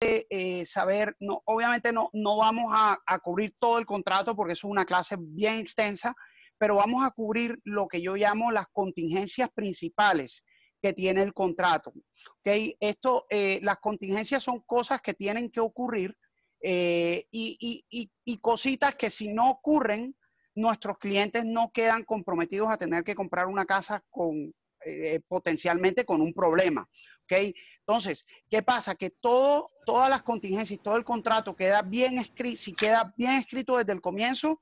eh, saber, no, obviamente no, no vamos a, a, cubrir todo el contrato porque eso es una clase bien extensa, pero vamos a cubrir lo que yo llamo las contingencias principales que tiene el contrato. ¿okay? Esto, eh, las contingencias son cosas que tienen que ocurrir eh, y, y, y, cositas que si no ocurren, nuestros clientes no quedan comprometidos a tener que comprar una casa con eh, potencialmente con un problema. ¿okay? Entonces, ¿qué pasa? Que todo, todas las contingencias, todo el contrato queda bien escrito, si queda bien escrito desde el comienzo,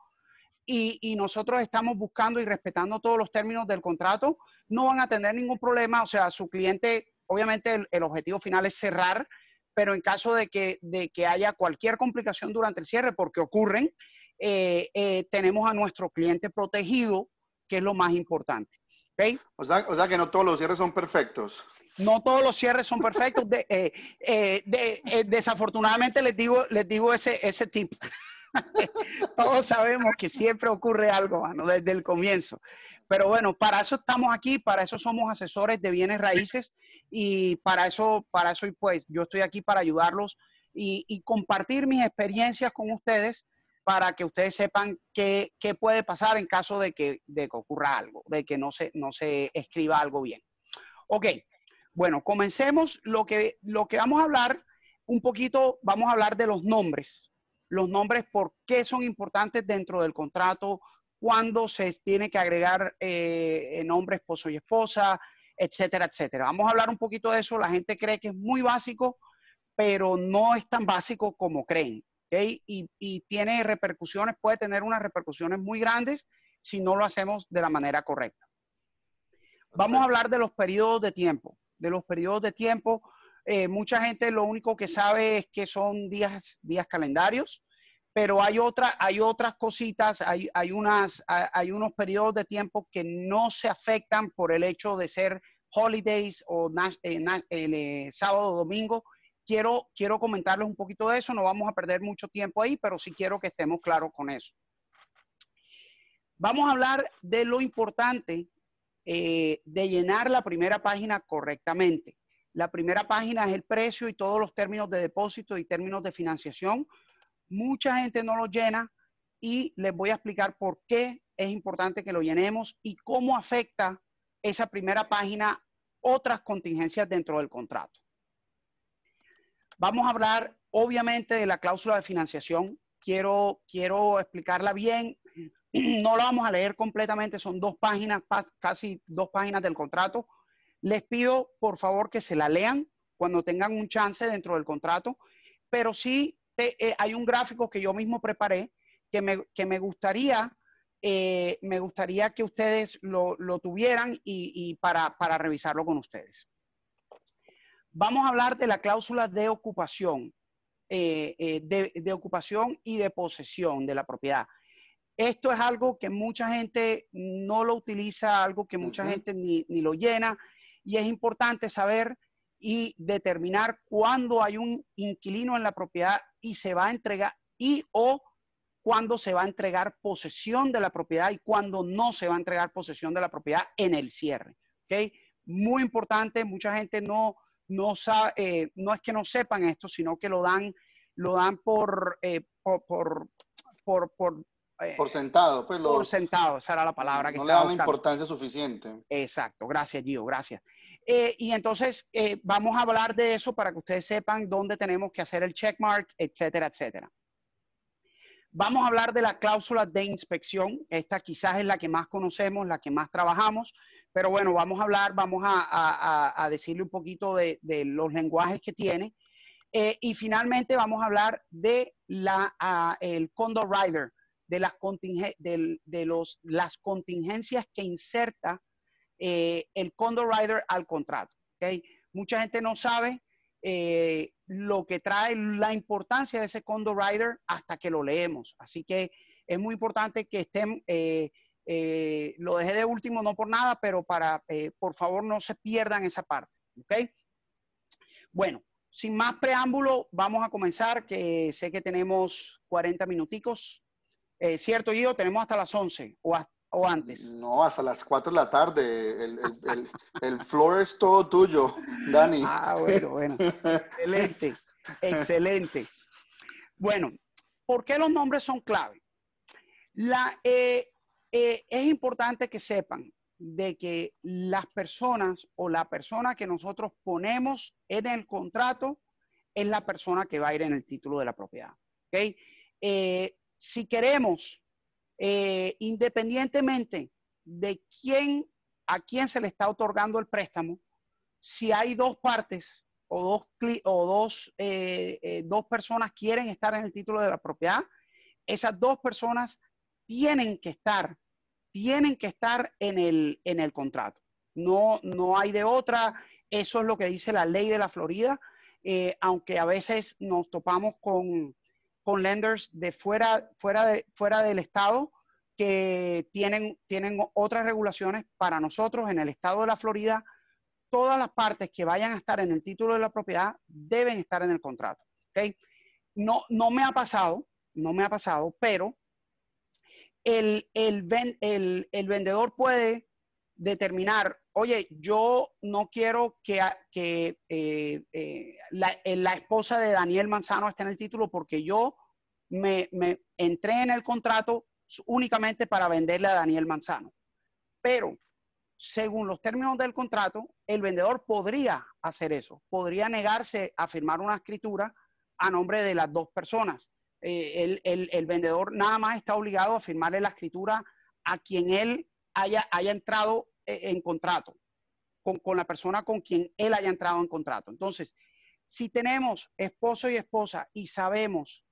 y, nosotros estamos buscando y respetando todos los términos del contrato, no van a tener ningún problema. O sea, su cliente, obviamente el, objetivo final es cerrar, pero en caso de que, de que, haya cualquier complicación durante el cierre, porque ocurren, eh, eh, tenemos a nuestro cliente protegido, que es lo más importante. ¿Okay? O, sea, o sea que no todos los cierres son perfectos. No todos los cierres son perfectos. De, eh, eh, de, eh, desafortunadamente les digo, les digo ese, ese tip. Todos sabemos que siempre ocurre algo, mano, desde el comienzo. Pero bueno, para eso estamos aquí, para eso somos asesores de bienes raíces y para eso, para eso, pues, yo estoy aquí para ayudarlos y, y compartir mis experiencias con ustedes para que ustedes sepan qué, puede pasar en caso de que, ocurra algo, de que no se, no se escriba algo bien. Ok, bueno, comencemos. Lo que, lo que vamos a hablar un poquito, vamos a hablar de los nombres los nombres, por qué son importantes dentro del contrato, cuándo se tiene que agregar eh, nombre esposo y esposa, etcétera, etcétera. Vamos a hablar un poquito de eso. La gente cree que es muy básico, pero no es tan básico como creen. ¿Okay? Y, y tiene repercusiones, puede tener unas repercusiones muy grandes si no lo hacemos de la manera correcta. Vamos a hablar de los periodos de tiempo. De los periodos de tiempo, eh, mucha gente lo único que sabe es que son días, días calendarios, pero hay, otra, hay otras cositas, hay, hay, unas, hay unos periodos de tiempo que no se afectan por el hecho de ser holidays o eh, eh, sábado o domingo. Quiero, quiero comentarles un poquito de eso, no vamos a perder mucho tiempo ahí, pero sí quiero que estemos claros con eso. Vamos a hablar de lo importante eh, de llenar la primera página correctamente. La primera página es el precio y todos los términos de depósito y términos de financiación. Mucha gente no lo llena y les voy a explicar por qué es importante que lo llenemos y cómo afecta esa primera página otras contingencias dentro del contrato. Vamos a hablar obviamente de la cláusula de financiación. Quiero, quiero explicarla bien. No la vamos a leer completamente, son dos páginas, casi dos páginas del contrato les pido, por favor, que se la lean cuando tengan un chance dentro del contrato, pero sí eh, hay un gráfico que yo mismo preparé que me, que me gustaría, eh, me gustaría que ustedes lo, lo tuvieran y, y para, para, revisarlo con ustedes. Vamos a hablar de la cláusula de ocupación, eh, de, de ocupación y de posesión de la propiedad. Esto es algo que mucha gente no lo utiliza, algo que mucha uh -huh. gente ni, ni, lo llena y es importante saber y determinar cuándo hay un inquilino en la propiedad y se va a entregar y o cuándo se va a entregar posesión de la propiedad y cuándo no se va a entregar posesión de la propiedad en el cierre. ¿Ok? Muy importante, mucha gente no, no sabe, eh, no es que no sepan esto, sino que lo dan, lo dan por, eh, por, por, por, por eh, por sentado, pues lo, por sentado, esa era la palabra que no le dan importancia suficiente. Exacto, gracias Gio, gracias. Y entonces vamos a hablar de eso para que ustedes sepan dónde tenemos que hacer el checkmark, etcétera, etcétera. Vamos a hablar de la cláusula de inspección. Esta quizás es la que más conocemos, la que más trabajamos, pero bueno, vamos a hablar, vamos a, decirle un poquito de, los lenguajes que tiene. Eh, y finalmente vamos a hablar de la, uh, el condo rider, de, las, contingencias que inserta eh, el condo rider al contrato. ¿okay? Mucha gente no sabe eh, lo que trae la importancia de ese condo rider hasta que lo leemos. Así que es muy importante que estén, eh, lo dejé de último no por nada, pero para, eh, por favor, no se pierdan esa parte. ¿Ok? Bueno, sin más preámbulo, vamos a comenzar, que sé que tenemos 40 minuticos. Eh, ¿Cierto, Gio? Tenemos hasta las 11 o hasta o antes? No, hasta las 4 de la tarde. El, el, el, el floor es todo tuyo, Dani. Ah, bueno, bueno. Excelente. Excelente. Bueno, ¿por qué los nombres son clave? La, eh, eh, es importante que sepan de que las personas o la persona que nosotros ponemos en el contrato es la persona que va a ir en el título de la propiedad. ¿okay? Eh, si queremos, independientemente de quién, a quién se le está otorgando el préstamo, si hay dos partes o dos, o dos, eh, eh, dos personas quieren estar en el título de la propiedad, esas dos personas tienen que estar, tienen que estar en el, en el contrato. No, no hay de otra. Eso es lo que dice la ley de la Florida, eh, aunque a veces nos topamos con, con lenders de fuera, fuera, de, fuera del estado que tienen, tienen otras regulaciones. Para nosotros, en el estado de la Florida, todas las partes que vayan a estar en el título de la propiedad deben estar en el contrato. ¿okay? No, no me ha pasado, no me ha pasado, pero el, el, el, vendedor puede determinar, oye, yo no quiero que, que eh, eh, la, la, esposa de Daniel Manzano esté en el título porque yo me, me entré en el contrato únicamente para venderle a Daniel Manzano. Pero según los términos del contrato, el vendedor podría hacer eso, podría negarse a firmar una escritura a nombre de las dos personas. Eh, el, vendedor nada más está obligado a firmarle la escritura a quien él haya, haya entrado eh, en contrato, con, con la persona con quien él haya entrado en contrato. Entonces, si tenemos esposo y esposa y sabemos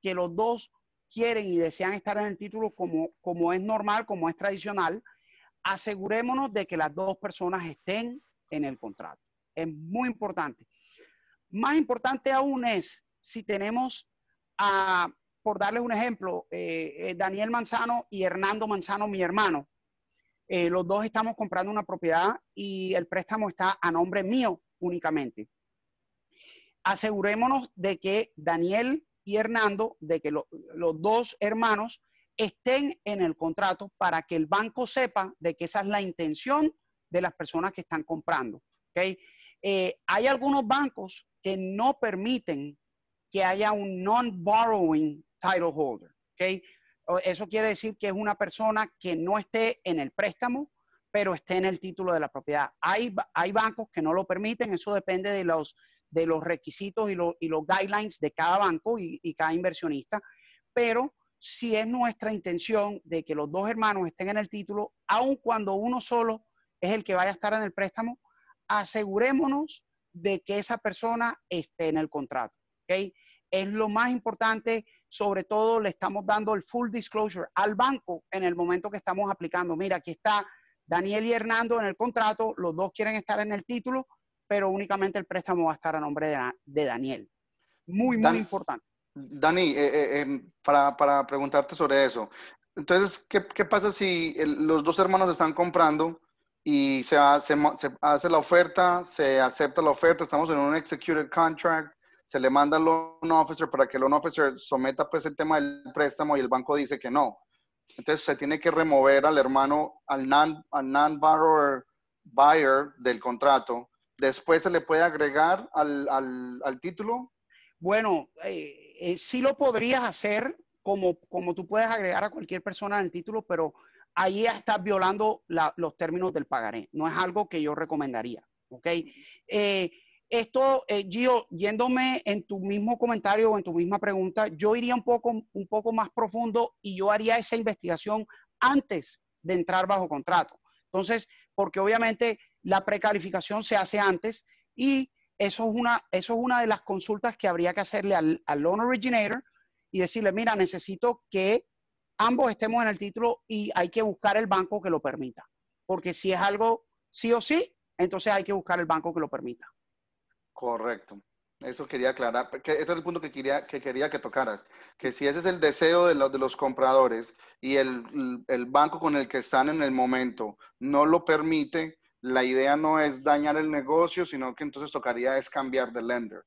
que los dos quieren y desean estar en el título como, como es normal, como es tradicional, asegurémonos de que las dos personas estén en el contrato. Es muy importante. Más importante aún es si tenemos, por darles un ejemplo, eh, eh, Daniel Manzano y Hernando Manzano, mi hermano. Eh, los dos estamos comprando una propiedad y el préstamo está a nombre mío únicamente. Asegurémonos de que Daniel y Hernando, de que los dos hermanos estén en el contrato para que el banco sepa de que esa es la intención de las personas que están comprando. ¿okay? Hay algunos bancos que no permiten que haya un non-borrowing title holder. ¿okay? Eso quiere decir que es una persona que no esté en el préstamo, pero esté en el título de la propiedad. Hay, hay bancos que no lo permiten, eso depende de los, de los requisitos y, y los guidelines de cada banco y cada inversionista, pero si es nuestra intención de que los dos hermanos estén en el título, aun cuando uno solo es el que vaya a estar en el préstamo, asegurémonos de que esa persona esté en el contrato. ¿Okay? Es lo más importante, sobre todo le estamos dando el full disclosure al banco en el momento que estamos aplicando. Mira, aquí está Daniel y Hernando en el contrato, los dos quieren estar en el título, pero únicamente el préstamo va a estar a nombre de, Daniel. Muy, muy importante. Dani, eh, eh, em, para, para, preguntarte sobre eso. Entonces, ¿qué, qué pasa si los dos hermanos están comprando y se hace, se hace la oferta, se acepta la oferta, estamos en un executed contract, se le manda al loan officer para que el loan officer someta pues el tema del préstamo y el banco dice que no. Entonces se tiene que remover al hermano, al non-borrower buyer del contrato. Después se le puede agregar al, al, al título. Bueno, eh, eh, sí lo podrías hacer como, como tú puedes agregar a cualquier persona el título, pero ahí estás violando los términos del pagaré. No es algo que yo recomendaría. ¿Ok? Eh, esto, eh, Gio, yéndome en tu mismo comentario o en tu misma pregunta, yo iría un poco, un poco más profundo y yo haría esa investigación antes de entrar bajo contrato. Entonces, porque obviamente la precalificación se hace antes y eso es una, eso es una de las consultas que habría que hacerle al, loan originator y decirle, mira, necesito que ambos estemos en el título y hay que buscar el banco que lo permita. Porque si es algo sí o sí, entonces hay que buscar el banco que lo permita. Correcto. Eso quería aclarar, porque ese es el punto que quería que, quería que tocaras, que si ese es el deseo de, los, de los compradores y el, el, banco con el que están en el momento no lo permite, la idea no es dañar el negocio, sino que entonces tocaría es cambiar de lender.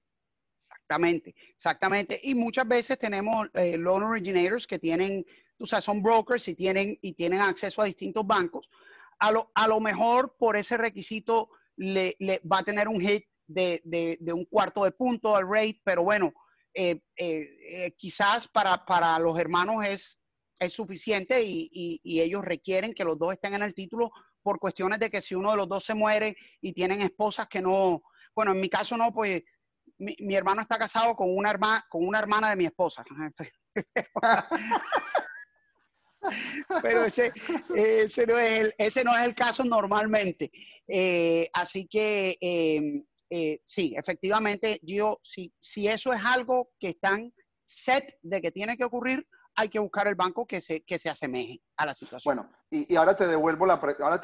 Exactamente, exactamente. Y muchas veces tenemos eh, loan originators que tienen, o sea, son brokers y tienen, y tienen acceso a distintos bancos. A lo, a lo mejor por ese requisito le, va a tener un hit de, un cuarto de punto al rate, pero bueno, eh, quizás para, para los hermanos es, es suficiente y, ellos requieren que los dos estén en el título por cuestiones de que si uno de los dos se muere y tienen esposas que no, bueno, en mi caso no, pues mi, hermano está casado con una, hermana, con una hermana de mi esposa. Pero ese, ese, no es el, ese no es el caso normalmente. Eh, así que eh, sí, efectivamente, yo, si, si eso es algo que están set de que tiene que ocurrir, hay que buscar el banco que se, que se asemeje a la situación. Bueno, y, ahora te devuelvo la... Ahora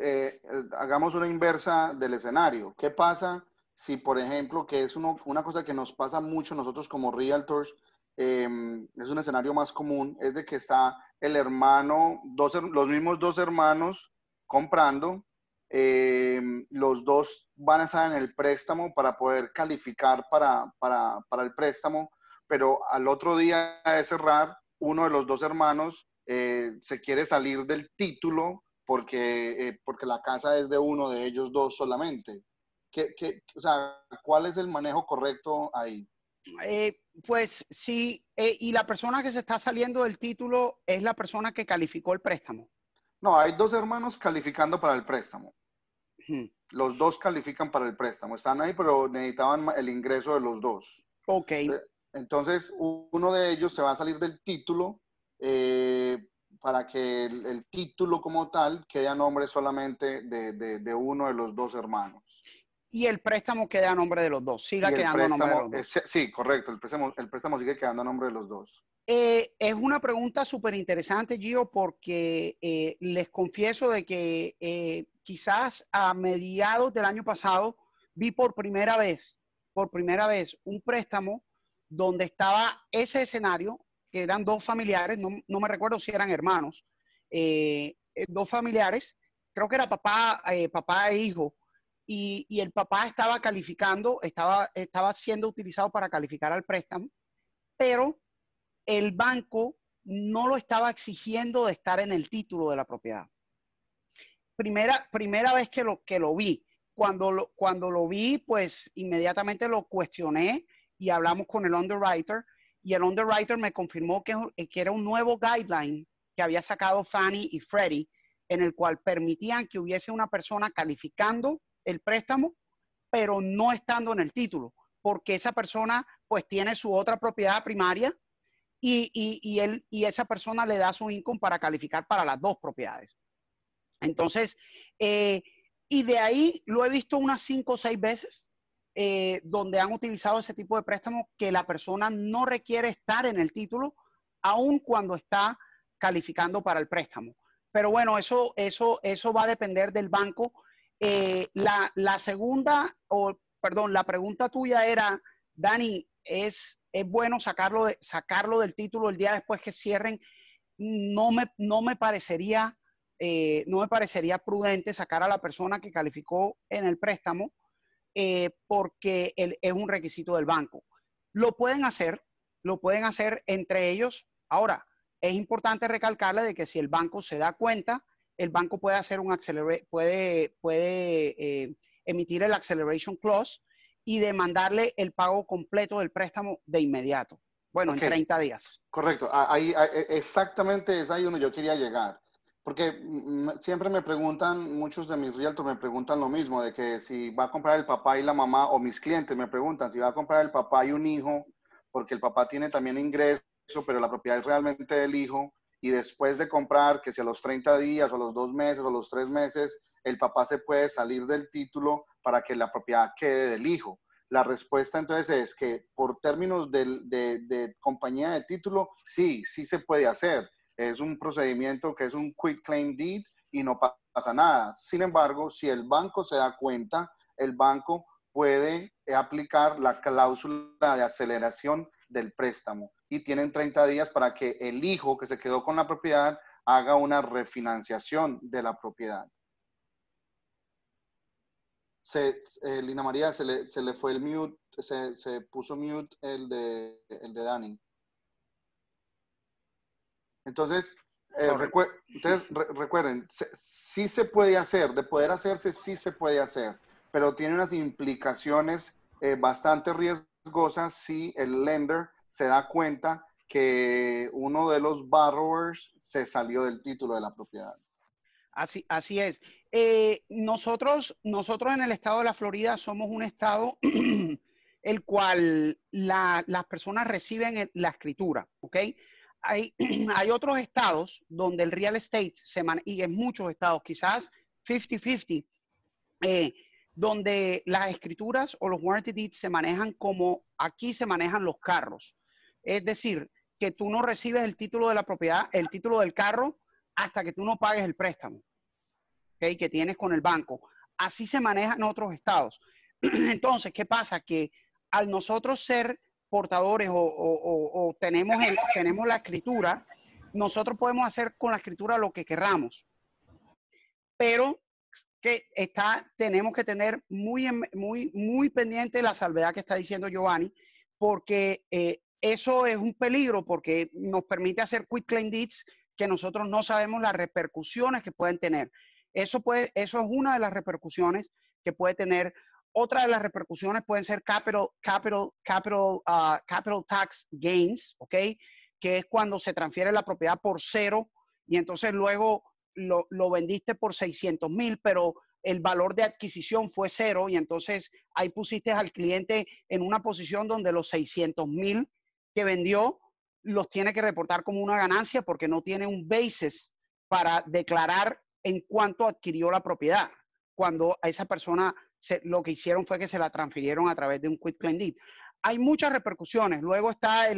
eh, hagamos una inversa del escenario. ¿Qué pasa si, por ejemplo, que es una cosa que nos pasa mucho nosotros como realtors, em, es un escenario más común, es de que está el hermano, dos, los mismos dos hermanos comprando, em, los dos van a estar en el préstamo para poder calificar para, para, para el préstamo, pero al otro día de cerrar, uno de los dos hermanos eh, se quiere salir del título porque, eh, porque la casa es de uno de ellos dos solamente. ¿Qué, qué, o sea, ¿Cuál es el manejo correcto ahí? Eh, pues sí, y la persona que se está saliendo del título es la persona que calificó el préstamo. No, hay dos hermanos calificando para el préstamo. Los dos califican para el préstamo. Están ahí, pero necesitaban el ingreso de los dos. Ok. Entonces, uno de ellos se va a salir del título eh, para que el, título como tal quede a nombre solamente de, uno de los dos hermanos. Y el préstamo quede a nombre de los dos, siga quedando a nombre de los dos. sí, correcto, el préstamo, el préstamo sigue quedando a nombre de los dos. Eh, es una pregunta súper interesante, Gio, porque eh, les confieso de que quizás a mediados del año pasado vi por primera vez, por primera vez, un préstamo donde estaba ese escenario, que eran dos familiares, no, me recuerdo si eran hermanos, eh, eh, dos familiares, creo que era papá, eh, papá e hijo, y, el papá estaba calificando, estaba, estaba siendo utilizado para calificar al préstamo, pero el banco no lo estaba exigiendo de estar en el título de la propiedad. Primera, primera vez que lo, que lo vi. Cuando lo, cuando lo vi, pues inmediatamente lo cuestioné y hablamos con el underwriter y el underwriter me confirmó que, que era un nuevo guideline que había sacado Fannie y Freddie en el cual permitían que hubiese una persona calificando el préstamo, pero no estando en el título, porque esa persona pues tiene su otra propiedad primaria y, y, él, y esa persona le da su income para calificar para las dos propiedades. Entonces, eh, y de ahí lo he visto unas cinco o seis veces eh, donde han utilizado ese tipo de préstamo que la persona no requiere estar en el título, aun cuando está calificando para el préstamo. Pero bueno, eso, eso, eso va a depender del banco. Eh, la, segunda, o perdón, la pregunta tuya era, Dani, ¿es, es bueno sacarlo, sacarlo del título el día después que cierren? No me, no me parecería, eh, no me parecería prudente sacar a la persona que calificó en el préstamo eh, porque es un requisito del banco. Lo pueden hacer, lo pueden hacer entre ellos. Ahora, es importante recalcarle de que si el banco se da cuenta, el banco puede hacer un puede, puede eh, emitir el acceleration clause y demandarle el pago completo del préstamo de inmediato. Bueno, en 30 días. Correcto. Ahí, ahí, exactamente es ahí donde yo quería llegar. Porque siempre me preguntan, muchos de mis realtors me preguntan lo mismo, de que si va a comprar el papá y la mamá, o mis clientes me preguntan si va a comprar el papá y un hijo, porque el papá tiene también ingreso, pero la propiedad es realmente del hijo, y después de comprar, que si a los 30 días, o los dos meses, o los tres meses, el papá se puede salir del título para que la propiedad quede del hijo. La respuesta entonces es que por términos de compañía de título, sí, sí se puede hacer es un procedimiento que es un quick claim deed y no pasa nada. Sin embargo, si el banco se da cuenta, el banco puede aplicar la cláusula de aceleración del préstamo y tienen 30 días para que el hijo que se quedó con la propiedad haga una refinanciación de la propiedad. Se, eh, Lina María, se le, fue el mute, se, puso mute el de, el de Dani. Entonces, eh, recuerden, sí se puede hacer, de poder hacerse, sí se puede hacer. pero tiene unas implicaciones eh, bastante riesgosas si el lender se da cuenta que uno de los borrowers se salió del título de la propiedad. Así, así es. Eh, nosotros, nosotros en el estado de la Florida somos un estado el cual las personas reciben la escritura, ¿ok? Hay, otros estados donde el real estate se y en muchos estados, quizás 50-50, eh, donde las escrituras o los warranty deeds se manejan como aquí se manejan los carros. Es decir, que tú no recibes el título de la propiedad, el título del carro, hasta que tú no pagues el préstamo que tienes con el banco. Así se maneja en otros estados. Entonces, ¿qué pasa? Que al nosotros ser portadores o, tenemos, tenemos la escritura, nosotros podemos hacer con la escritura lo que querramos. Pero que está, tenemos que tener muy, muy, muy pendiente la salvedad que está diciendo Giovanni, porque eh, eso es un peligro, porque nos permite hacer quick claim deeds que nosotros no sabemos las repercusiones que pueden tener. Eso, puede, eso es una de las repercusiones que puede tener. Otra de las repercusiones pueden ser capital, capital, capital, ah, capital tax gains, ¿ok? Que es cuando se transfiere la propiedad por cero y entonces luego lo, lo vendiste por 600 mil, pero el valor de adquisición fue cero y entonces ahí pusiste al cliente en una posición donde los 600 mil que vendió los tiene que reportar como una ganancia porque no tiene un basis para declarar en cuanto adquirió la propiedad, cuando esa persona lo que hicieron fue que se la transfirieron a través de un quit claim deed. Hay muchas repercusiones. Luego está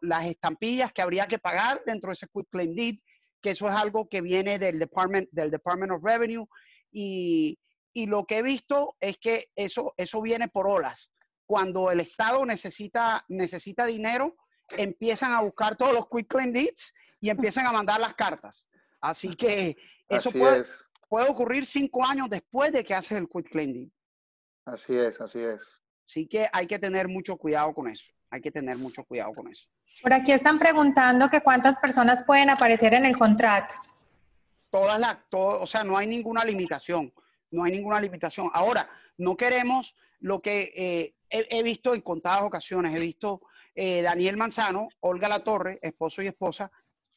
las estampillas que habría que pagar dentro de ese quit claim deed, que eso es algo que viene del Department, del Department of Revenue. Y, lo que he visto es que eso, eso viene por olas. Cuando el Estado necesita, necesita dinero, empiezan a buscar todos los quit claim deeds y empiezan a mandar las cartas. Así que eso puede, puede, ocurrir cinco años después de que haces el quick claim Así es, así es. Así que hay que tener mucho cuidado con eso. Hay que tener mucho cuidado con eso. Por aquí están preguntando que cuántas personas pueden aparecer en el contrato. Todas las, o sea, no hay ninguna limitación. No hay ninguna limitación. Ahora, no queremos lo que eh, he, visto en contadas ocasiones. He visto eh, Daniel Manzano, Olga La Torre, esposo y esposa,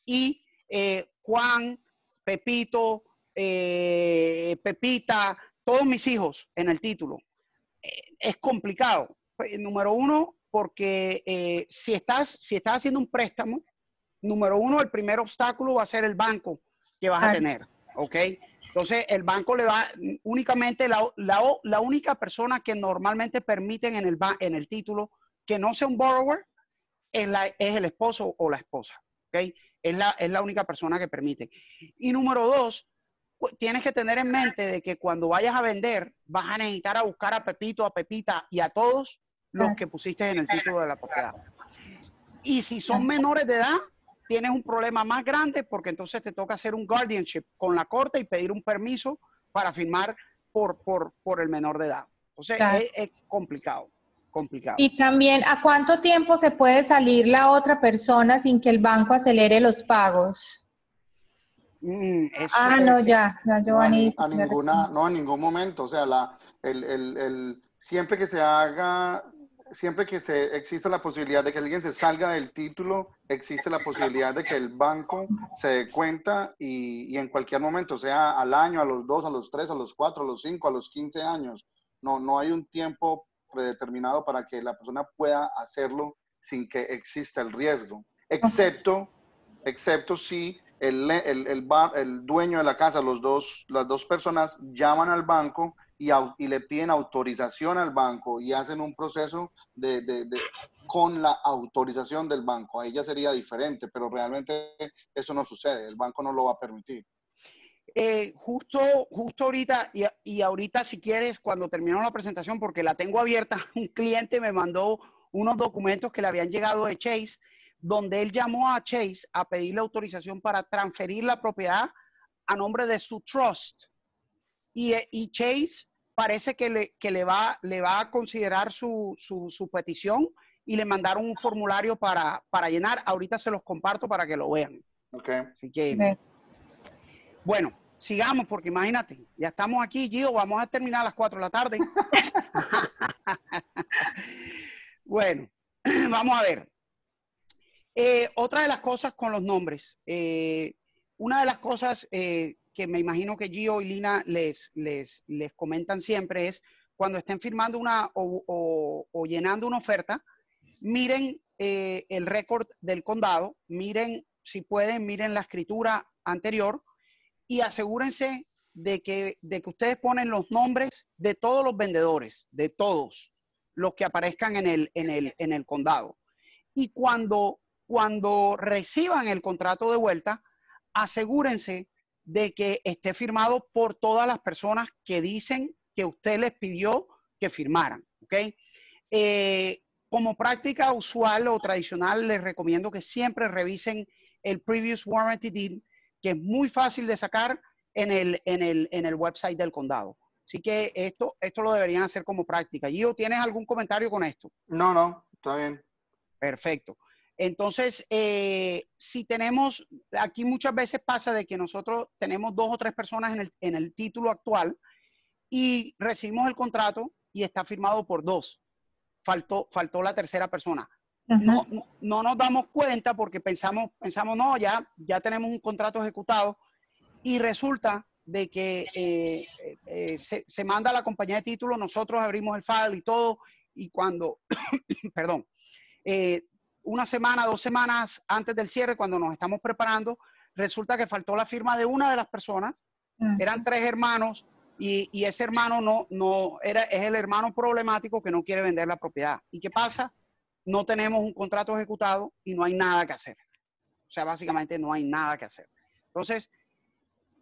y eh, Juan, Pepito, eh, Pepita, todos mis hijos en el título. Eh, es complicado. Pues, número uno, porque eh, si, estás, si estás haciendo un préstamo, número uno, el primer obstáculo va a ser el banco que vas a tener. ¿Ok? Entonces, el banco le va, únicamente la, la, única persona que normalmente permiten en el, en el título que no sea un borrower es, la, es el esposo o la esposa. ¿Ok? Es la, es la única persona que permite. Y número dos, tienes que tener en mente de que cuando vayas a vender, vas a necesitar a buscar a Pepito, a Pepita y a todos los que pusiste en el título de la propiedad. Y si son menores de edad, tienes un problema más grande porque entonces te toca hacer un guardianship con la corte y pedir un permiso para firmar por, por, por el menor de edad. Entonces es complicado complicado. Y también, ¿a cuánto tiempo se puede salir la otra persona sin que el banco acelere los pagos? Mm, ah, no, ya, ya Giovanni. No, a, ninguna, no, en ningún momento. O sea, la, el, el, el, siempre que se haga, siempre que se exista la posibilidad de que alguien se salga del título, existe la posibilidad de que el banco se dé cuenta y, y en cualquier momento, sea al año, a los dos, a los tres, a los cuatro, a los cinco, a los quince años. No, no hay un tiempo predeterminado para que la persona pueda hacerlo sin que exista el riesgo, excepto, excepto si el, el, el, el, dueño de la casa, los dos, las dos personas llaman al banco y, y le piden autorización al banco y hacen un proceso de, de, con la autorización del banco. Ahí ya sería diferente, pero realmente eso no sucede, el banco no lo va a permitir. Eh, justo, justo ahorita, y, ahorita si quieres, cuando terminó la presentación, porque la tengo abierta, un cliente me mandó unos documentos que le habían llegado de Chase, donde él llamó a Chase a pedirle autorización para transferir la propiedad a nombre de su trust. Y, y Chase parece que, le, que le, va, le va a considerar su, su, su petición y le mandaron un formulario para, para, llenar. Ahorita se los comparto para que lo vean. Okay. Así que, bueno, sigamos, porque imagínate, ya estamos aquí, Gio, vamos a terminar a las 4 de la tarde. bueno, vamos a ver. Eh, otra de las cosas con los nombres. eh, una de las cosas eh, que me imagino que Gio y Lina les, les, les comentan siempre es cuando estén firmando una o, o- o llenando una oferta, miren el récord del condado, miren, si pueden, miren la escritura anterior y asegúrense de que, de que ustedes ponen los nombres de todos los vendedores, de todos los que aparezcan en el, en el, en el condado. Y cuando, cuando reciban el contrato de vuelta, asegúrense de que esté firmado por todas las personas que dicen que usted les pidió que firmaran. ¿ok? Eh, como práctica usual o tradicional, les recomiendo que siempre revisen el Previous Warranty Deed, que es muy fácil de sacar en el, en el, en el website del condado. Así que esto, esto lo deberían hacer como práctica. Gio, ¿tienes algún comentario con esto? No, no, está bien. Perfecto. Entonces, eh, si tenemos, aquí muchas veces pasa de que nosotros tenemos dos o tres personas en el, en el título actual y recibimos el contrato y está firmado por dos. Faltó, faltó la tercera persona. No, no nos damos cuenta porque pensamos, pensamos, no, ya, ya tenemos un contrato ejecutado y resulta de que eh, eh, eh, se, se manda a la compañía de título, nosotros abrimos el file y todo, y cuando, perdón, eh, una semana, dos semanas antes del cierre, cuando nos estamos preparando, resulta que faltó la firma de una de las personas, eran tres hermanos, y, y ese hermano no, no, era, es el hermano problemático que no quiere vender la propiedad. ¿Y qué pasa? No tenemos un contrato ejecutado y no hay nada que hacer. O sea, básicamente no hay nada que hacer. Entonces,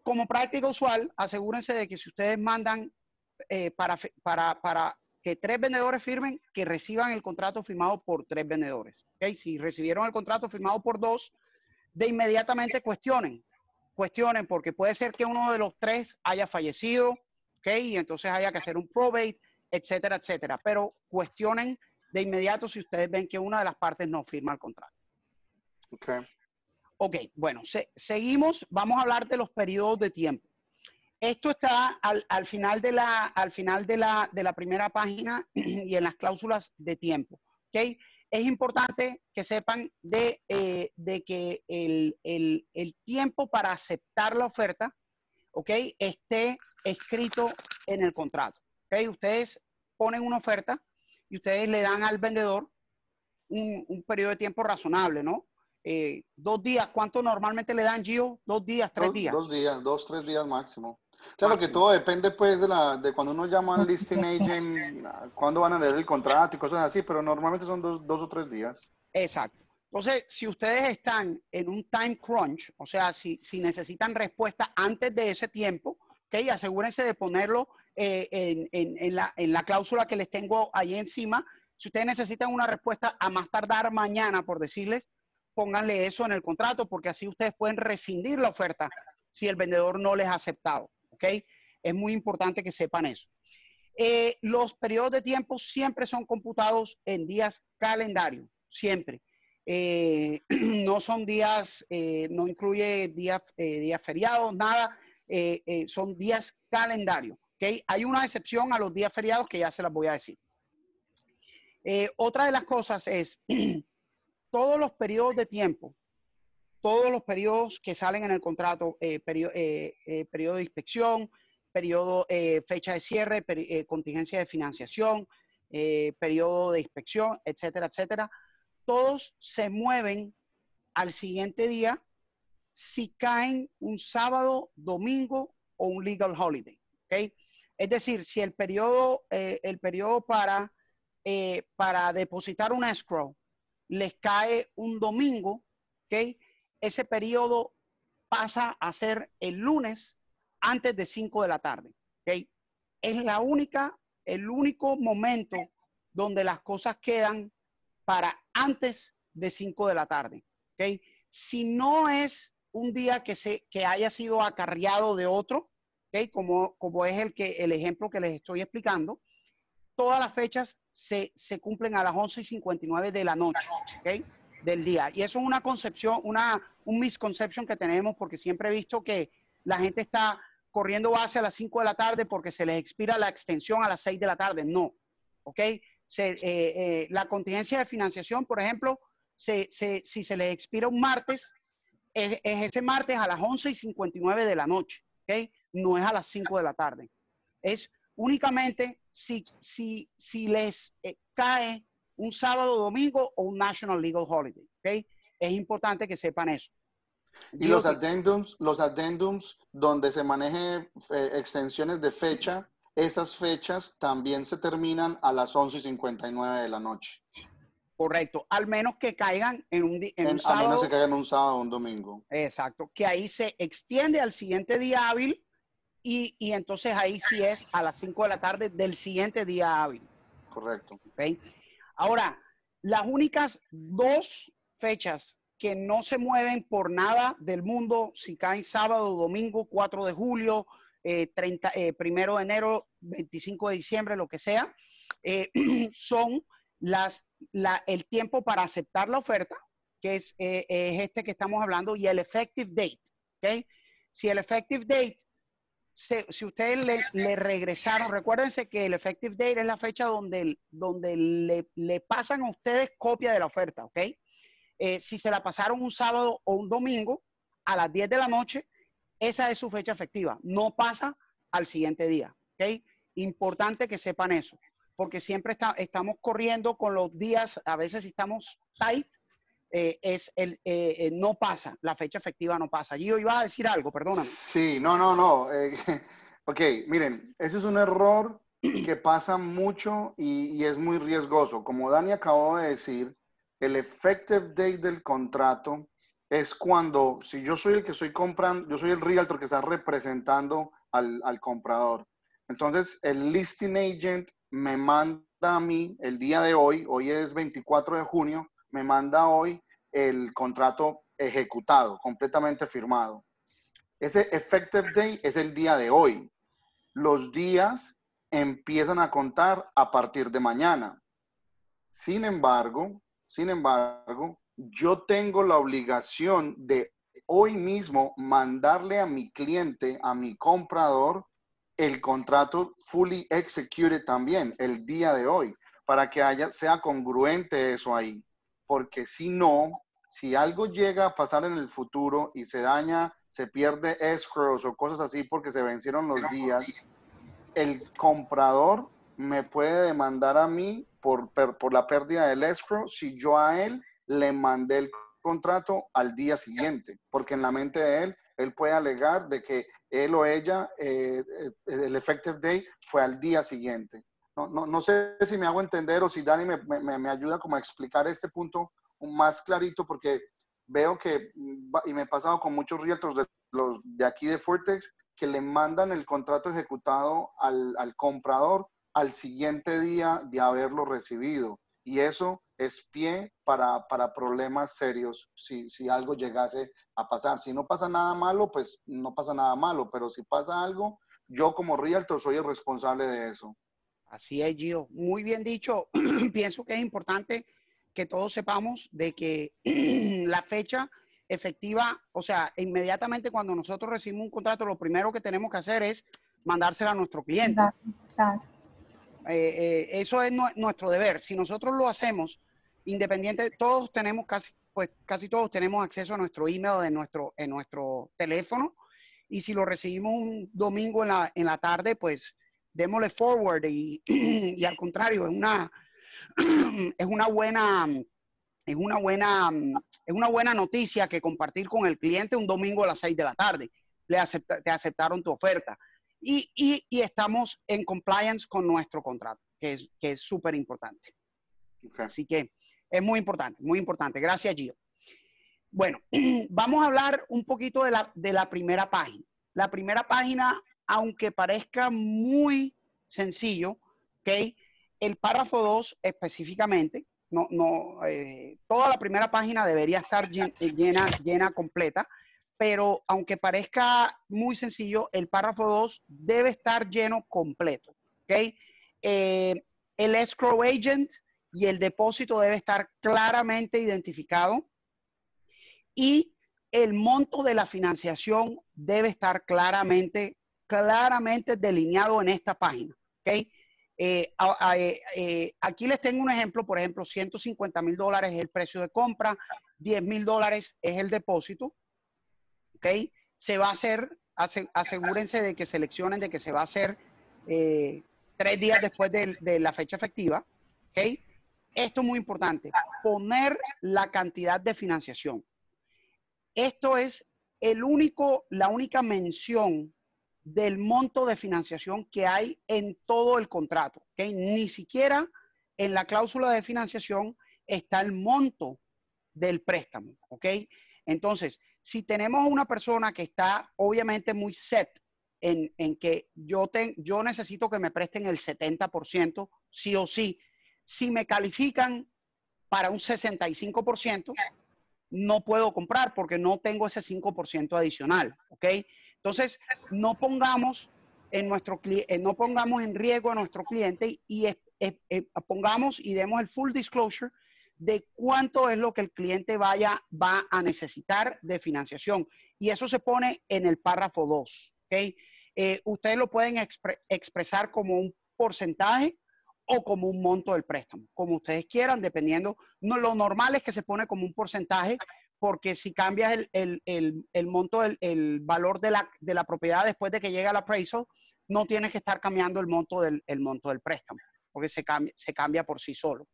como práctica usual, asegúrense de que si ustedes mandan eh, para, para que tres vendedores firmen, que reciban el contrato firmado por tres vendedores. ¿ok? Si recibieron el contrato firmado por dos, de inmediatamente cuestionen. Cuestionen porque puede ser que uno de los tres haya fallecido, ¿ok? Y entonces haya que hacer un probate, etcétera, etcétera. Pero cuestionen de inmediato si ustedes ven que una de las partes no firma el contrato. Ok. Ok, bueno, se- seguimos. Vamos a hablar de los periodos de tiempo. Esto está al, al final, de la, al final de, la, de la primera página y en las cláusulas de tiempo. ¿ok? Es importante que sepan de, eh, de que el, el- el tiempo para aceptar la oferta ¿ok? esté escrito en el contrato. ¿ok? Ustedes ponen una oferta y ustedes le dan al vendedor un, un periodo de tiempo razonable, ¿no? Eh, dos días, ¿cuánto normalmente le dan, Gio? Dos días, tres Dos, días. dos días, dos, tres días máximo. Claro que todo depende pues de la de cuando uno llama al listing agent, cuándo van a leer el contrato y cosas así, pero normalmente son dos, dos o tres días. Exacto. Entonces, si ustedes están en un time crunch, o sea, si, si necesitan respuesta antes de ese tiempo, ¿ok? Asegúrense de ponerlo eh, en, en- en la, en la cláusula que les tengo ahí encima. Si ustedes necesitan una respuesta a más tardar mañana, por decirles, pónganle eso en el contrato, porque así ustedes pueden rescindir la oferta si el vendedor no les ha aceptado, Es muy importante que sepan eso. Eh, los periodos de tiempo siempre son computados en días calendario, siempre. Eh, no son días, eh, no incluye días, días feriados, nada, son días calendario. Hay una excepción a los días feriados que ya se las voy a decir. Otra de las cosas es todos los periodos de tiempo, todos los periodos que salen en el contrato, eh, perio- eh, eh, periodo de inspección, periodo, fecha de cierre, contingencia de financiación, periodo de inspección, etcétera, etcétera, todos se mueven al siguiente día si caen un sábado, domingo o un legal holiday. ¿ok? Es decir, si el periodo, el periodo para, para depositar un escrow les cae un domingo, ¿ok? Ese periodo pasa a ser el lunes antes de 5 de la tarde. ¿ok? Es la única, el único momento donde las cosas quedan para antes de 5 de la tarde. ¿ok? Si no es un día que, se, que haya sido acarreado de otro, ¿ok? como, como es el, que, el ejemplo que les estoy explicando, todas las fechas se, se cumplen a las 11 y 59 de la noche, ¿ok? Del día. Y eso es una concepción, una, un misconception que tenemos porque siempre he visto que la gente está corriendo base a las 5 de la tarde porque se les expira la extensión a las 6 de la tarde. No, ¿ok? Se, eh, la contingencia de financiación, por ejemplo, se, si se les expira un martes, es, ese martes a las 11 y 59 de la noche, ¿ok? No es a las 5 de la tarde. Es únicamente si, si, si les cae un sábado, domingo o un National Legal Holiday. ¿okay? Es importante que sepan eso. Y los addendums, los addendums donde se maneje eh, extensiones de fecha, esas fechas también se terminan a las 11 y 59 de la noche. Correcto, al menos que caigan en un, en un sábado. A menos que caigan un sábado o un domingo. Exacto, que ahí se extiende al siguiente día hábil y, y entonces ahí sí es a las 5 de la tarde del siguiente día hábil. Correcto. ¿Okay? Ahora, las únicas dos fechas que no se mueven por nada del mundo, si caen sábado, domingo, 4 de julio, eh, 30, eh, primero de enero, 25 de diciembre, lo que sea, eh, son las, la, el tiempo para aceptar la oferta, que es, eh, es, este que estamos hablando, y el effective date. ¿okay? Si el effective date si ustedes le, regresaron, recuérdense que el effective date es la fecha donde, donde le, pasan a ustedes copia de la oferta, ¿ok? Eh, si se la pasaron un sábado o un domingo a las 10 de la noche, esa es su fecha efectiva, no pasa al siguiente día, ¿ok? Importante que sepan eso, porque siempre estamos corriendo con los días, a veces estamos tight, eh, es el, eh, eh, no pasa, la fecha efectiva no pasa. Yo iba a decir algo, perdóname. Sí, no, no, no. ok, miren, ese es un error que pasa mucho y, es muy riesgoso. Como Dani acabó de decir, el effective date del contrato es cuando, si yo soy el que estoy comprando, yo soy el realtor que está representando al comprador. Entonces, el listing agent me manda a mí el día de hoy, hoy es 24 de junio, me manda hoy el contrato ejecutado, completamente firmado. Ese effective day es el día de hoy. Los días empiezan a contar a partir de mañana. Sin embargo, sin embargo, yo tengo la obligación de hoy mismo mandarle a mi cliente, a mi comprador, el contrato fully executed también el día de hoy, para que haya, sea congruente eso ahí porque si no, si algo llega a pasar en el futuro y se daña, se pierde escrows o cosas así porque se vencieron los días, el comprador me puede demandar a mí por, por la pérdida del escrow si yo a él le mandé el contrato al día siguiente, porque en la mente de él, él puede alegar de que él o ella, eh, eh, el effective day fue al día siguiente. No, no, no, sé si me hago entender o si Dani me, me, me, ayuda como a explicar este punto más clarito porque veo que, y me he pasado con muchos realtors de, los, de aquí de Fortex, que le mandan el contrato ejecutado al, al comprador al siguiente día de haberlo recibido. Y eso es pie para, para problemas serios si, si, algo llegase a pasar. Si no pasa nada malo, pues no pasa nada malo, pero si pasa algo, yo como realtor soy el responsable de eso. Así es, Gio. Muy bien dicho. Pienso que es importante que todos sepamos de que la fecha efectiva, o sea, inmediatamente cuando nosotros recibimos un contrato, lo primero que tenemos que hacer es mandársela a nuestro cliente. Eh, eh, eso es nuestro deber. Si nosotros lo hacemos, independiente, todos tenemos casi, pues casi todos tenemos acceso a nuestro email en nuestro, en nuestro teléfono. Y si lo recibimos un domingo en la, en la tarde, pues démosle forward y, y al contrario, es una, es una buena, es una buena, es una buena noticia que compartir con el cliente un domingo a las 6 de la tarde. Le te aceptaron tu oferta. Y, y, y, estamos en compliance con nuestro contrato, que es que es súper importante. Así que es muy importante, muy importante. Gracias, Gio. Bueno, vamos a hablar un poquito de la, de la primera página. La primera página aunque parezca muy sencillo. El párrafo 2 específicamente, no, no, eh, toda la primera página debería estar eh, llena, llena, completa, pero aunque parezca muy sencillo, el párrafo 2 debe estar lleno completo, ¿ok? Eh, el escrow agent y el depósito debe estar claramente identificado y el monto de la financiación debe estar claramente, claramente delineado en esta página. ¿okay? Eh, eh, eh, aquí les tengo un ejemplo, por ejemplo, 150 mil dólares es el precio de compra, 10 mil dólares es el depósito. ¿Ok? Se va a hacer, asegúrense de que seleccionen de que se va a hacer tres días después de, la fecha efectiva. ¿Ok? Esto es muy importante, poner la cantidad de financiación. Esto es el único, la única mención del monto de financiación que hay en todo el contrato. ¿okay? Ni siquiera en la cláusula de financiación está el monto del préstamo. ¿ok? Entonces, si tenemos una persona que está obviamente muy set en, en que yo, ten, yo necesito que me presten el 70%, sí o sí, si me califican para un 65%, no puedo comprar porque no tengo ese 5% adicional. ¿ok? Entonces, no pongamos en nuestro eh, no pongamos en riesgo a nuestro cliente y pongamos y demos el full disclosure de cuánto es lo que el cliente vaya va a necesitar de financiación y eso se pone en el párrafo 2, ¿ok? Eh, ustedes lo pueden expresar como un porcentaje o como un monto del préstamo, como ustedes quieran, dependiendo. Lo normal es que se pone como un porcentaje, porque si cambias el, monto, el, valor de la, propiedad después de que llega el appraisal, no tienes que estar cambiando el monto del, monto del préstamo, porque se cambia, se cambia por sí solo.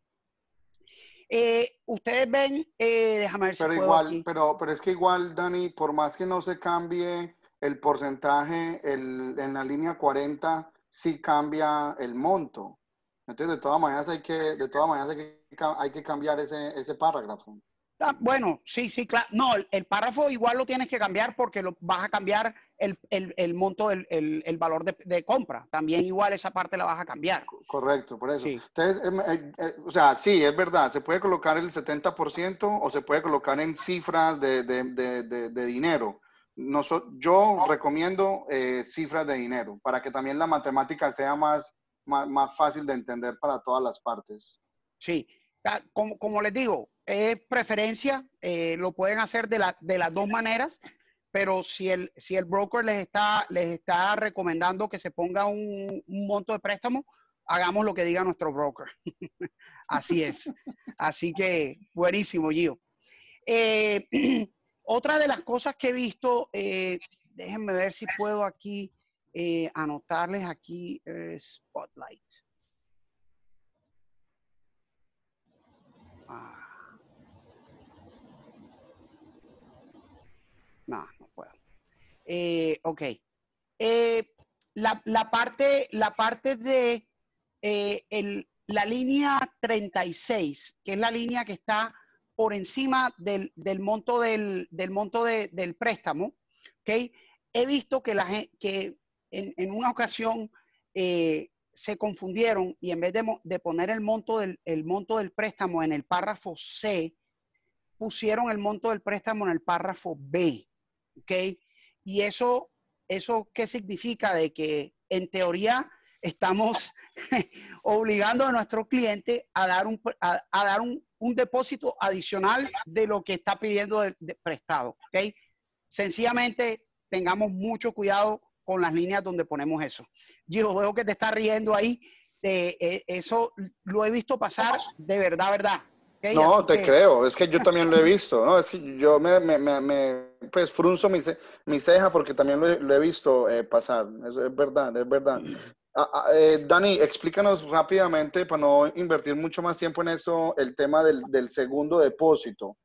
Eh, ustedes ven, eh, déjame ver si pero igual, Pero, pero es que igual, Dani, por más que no se cambie el porcentaje, en la línea 40 sí cambia el monto. Entonces, de todas maneras hay que, de todas maneras hay que, cambiar ese, ese párrafo. Ah, bueno, sí, sí, claro. No, el, párrafo igual lo tienes que cambiar porque lo, vas a cambiar el, monto, el, el valor de, compra. También igual esa parte la vas a cambiar. Correcto, por eso. Entonces, em, eh, eh, o sea, sí, es verdad. Se puede colocar el 70% o se puede colocar en cifras de, dinero. No yo recomiendo eh, cifras de dinero para que también la matemática sea más, más, fácil de entender para todas las partes. Sí, como, les digo, es preferencia, eh, lo pueden hacer de, la, de las dos maneras, pero si el, si el broker les está, les está recomendando que se ponga un, monto de préstamo, hagamos lo que diga nuestro broker. Así es. Así que buenísimo, Gio. Eh, otra de las cosas que he visto, eh, déjenme ver si puedo aquí anotarles aquí Spotlight. Ah. No, no puedo. Eh, ok. Eh, la, parte, la parte de eh, la línea 36, que es la línea que está por encima del, monto, del, monto del préstamo, ¿ok? He visto que, la, que en, una ocasión se confundieron y en vez de, poner el monto, del, el monto del préstamo en el párrafo C, pusieron el monto del préstamo en el párrafo B. ¿ok? Y eso, eso ¿qué significa? De que en teoría estamos obligando a nuestro cliente a dar un, a, dar un, depósito adicional de lo que está pidiendo de, prestado, ¿ok? Sencillamente tengamos mucho cuidado con las líneas donde ponemos eso. Yo veo que te está riendo ahí. Eh, eso lo he visto pasar de verdad, verdad. No, te creo, es que yo también lo he visto, ¿no? Es que yo me, me, me, pues frunzo mi, mi, ceja porque también lo he, visto eh, pasar, es, verdad, es verdad. Ah, ah, eh, Dani, explícanos rápidamente, para no invertir mucho más tiempo en eso, el tema del, del segundo depósito.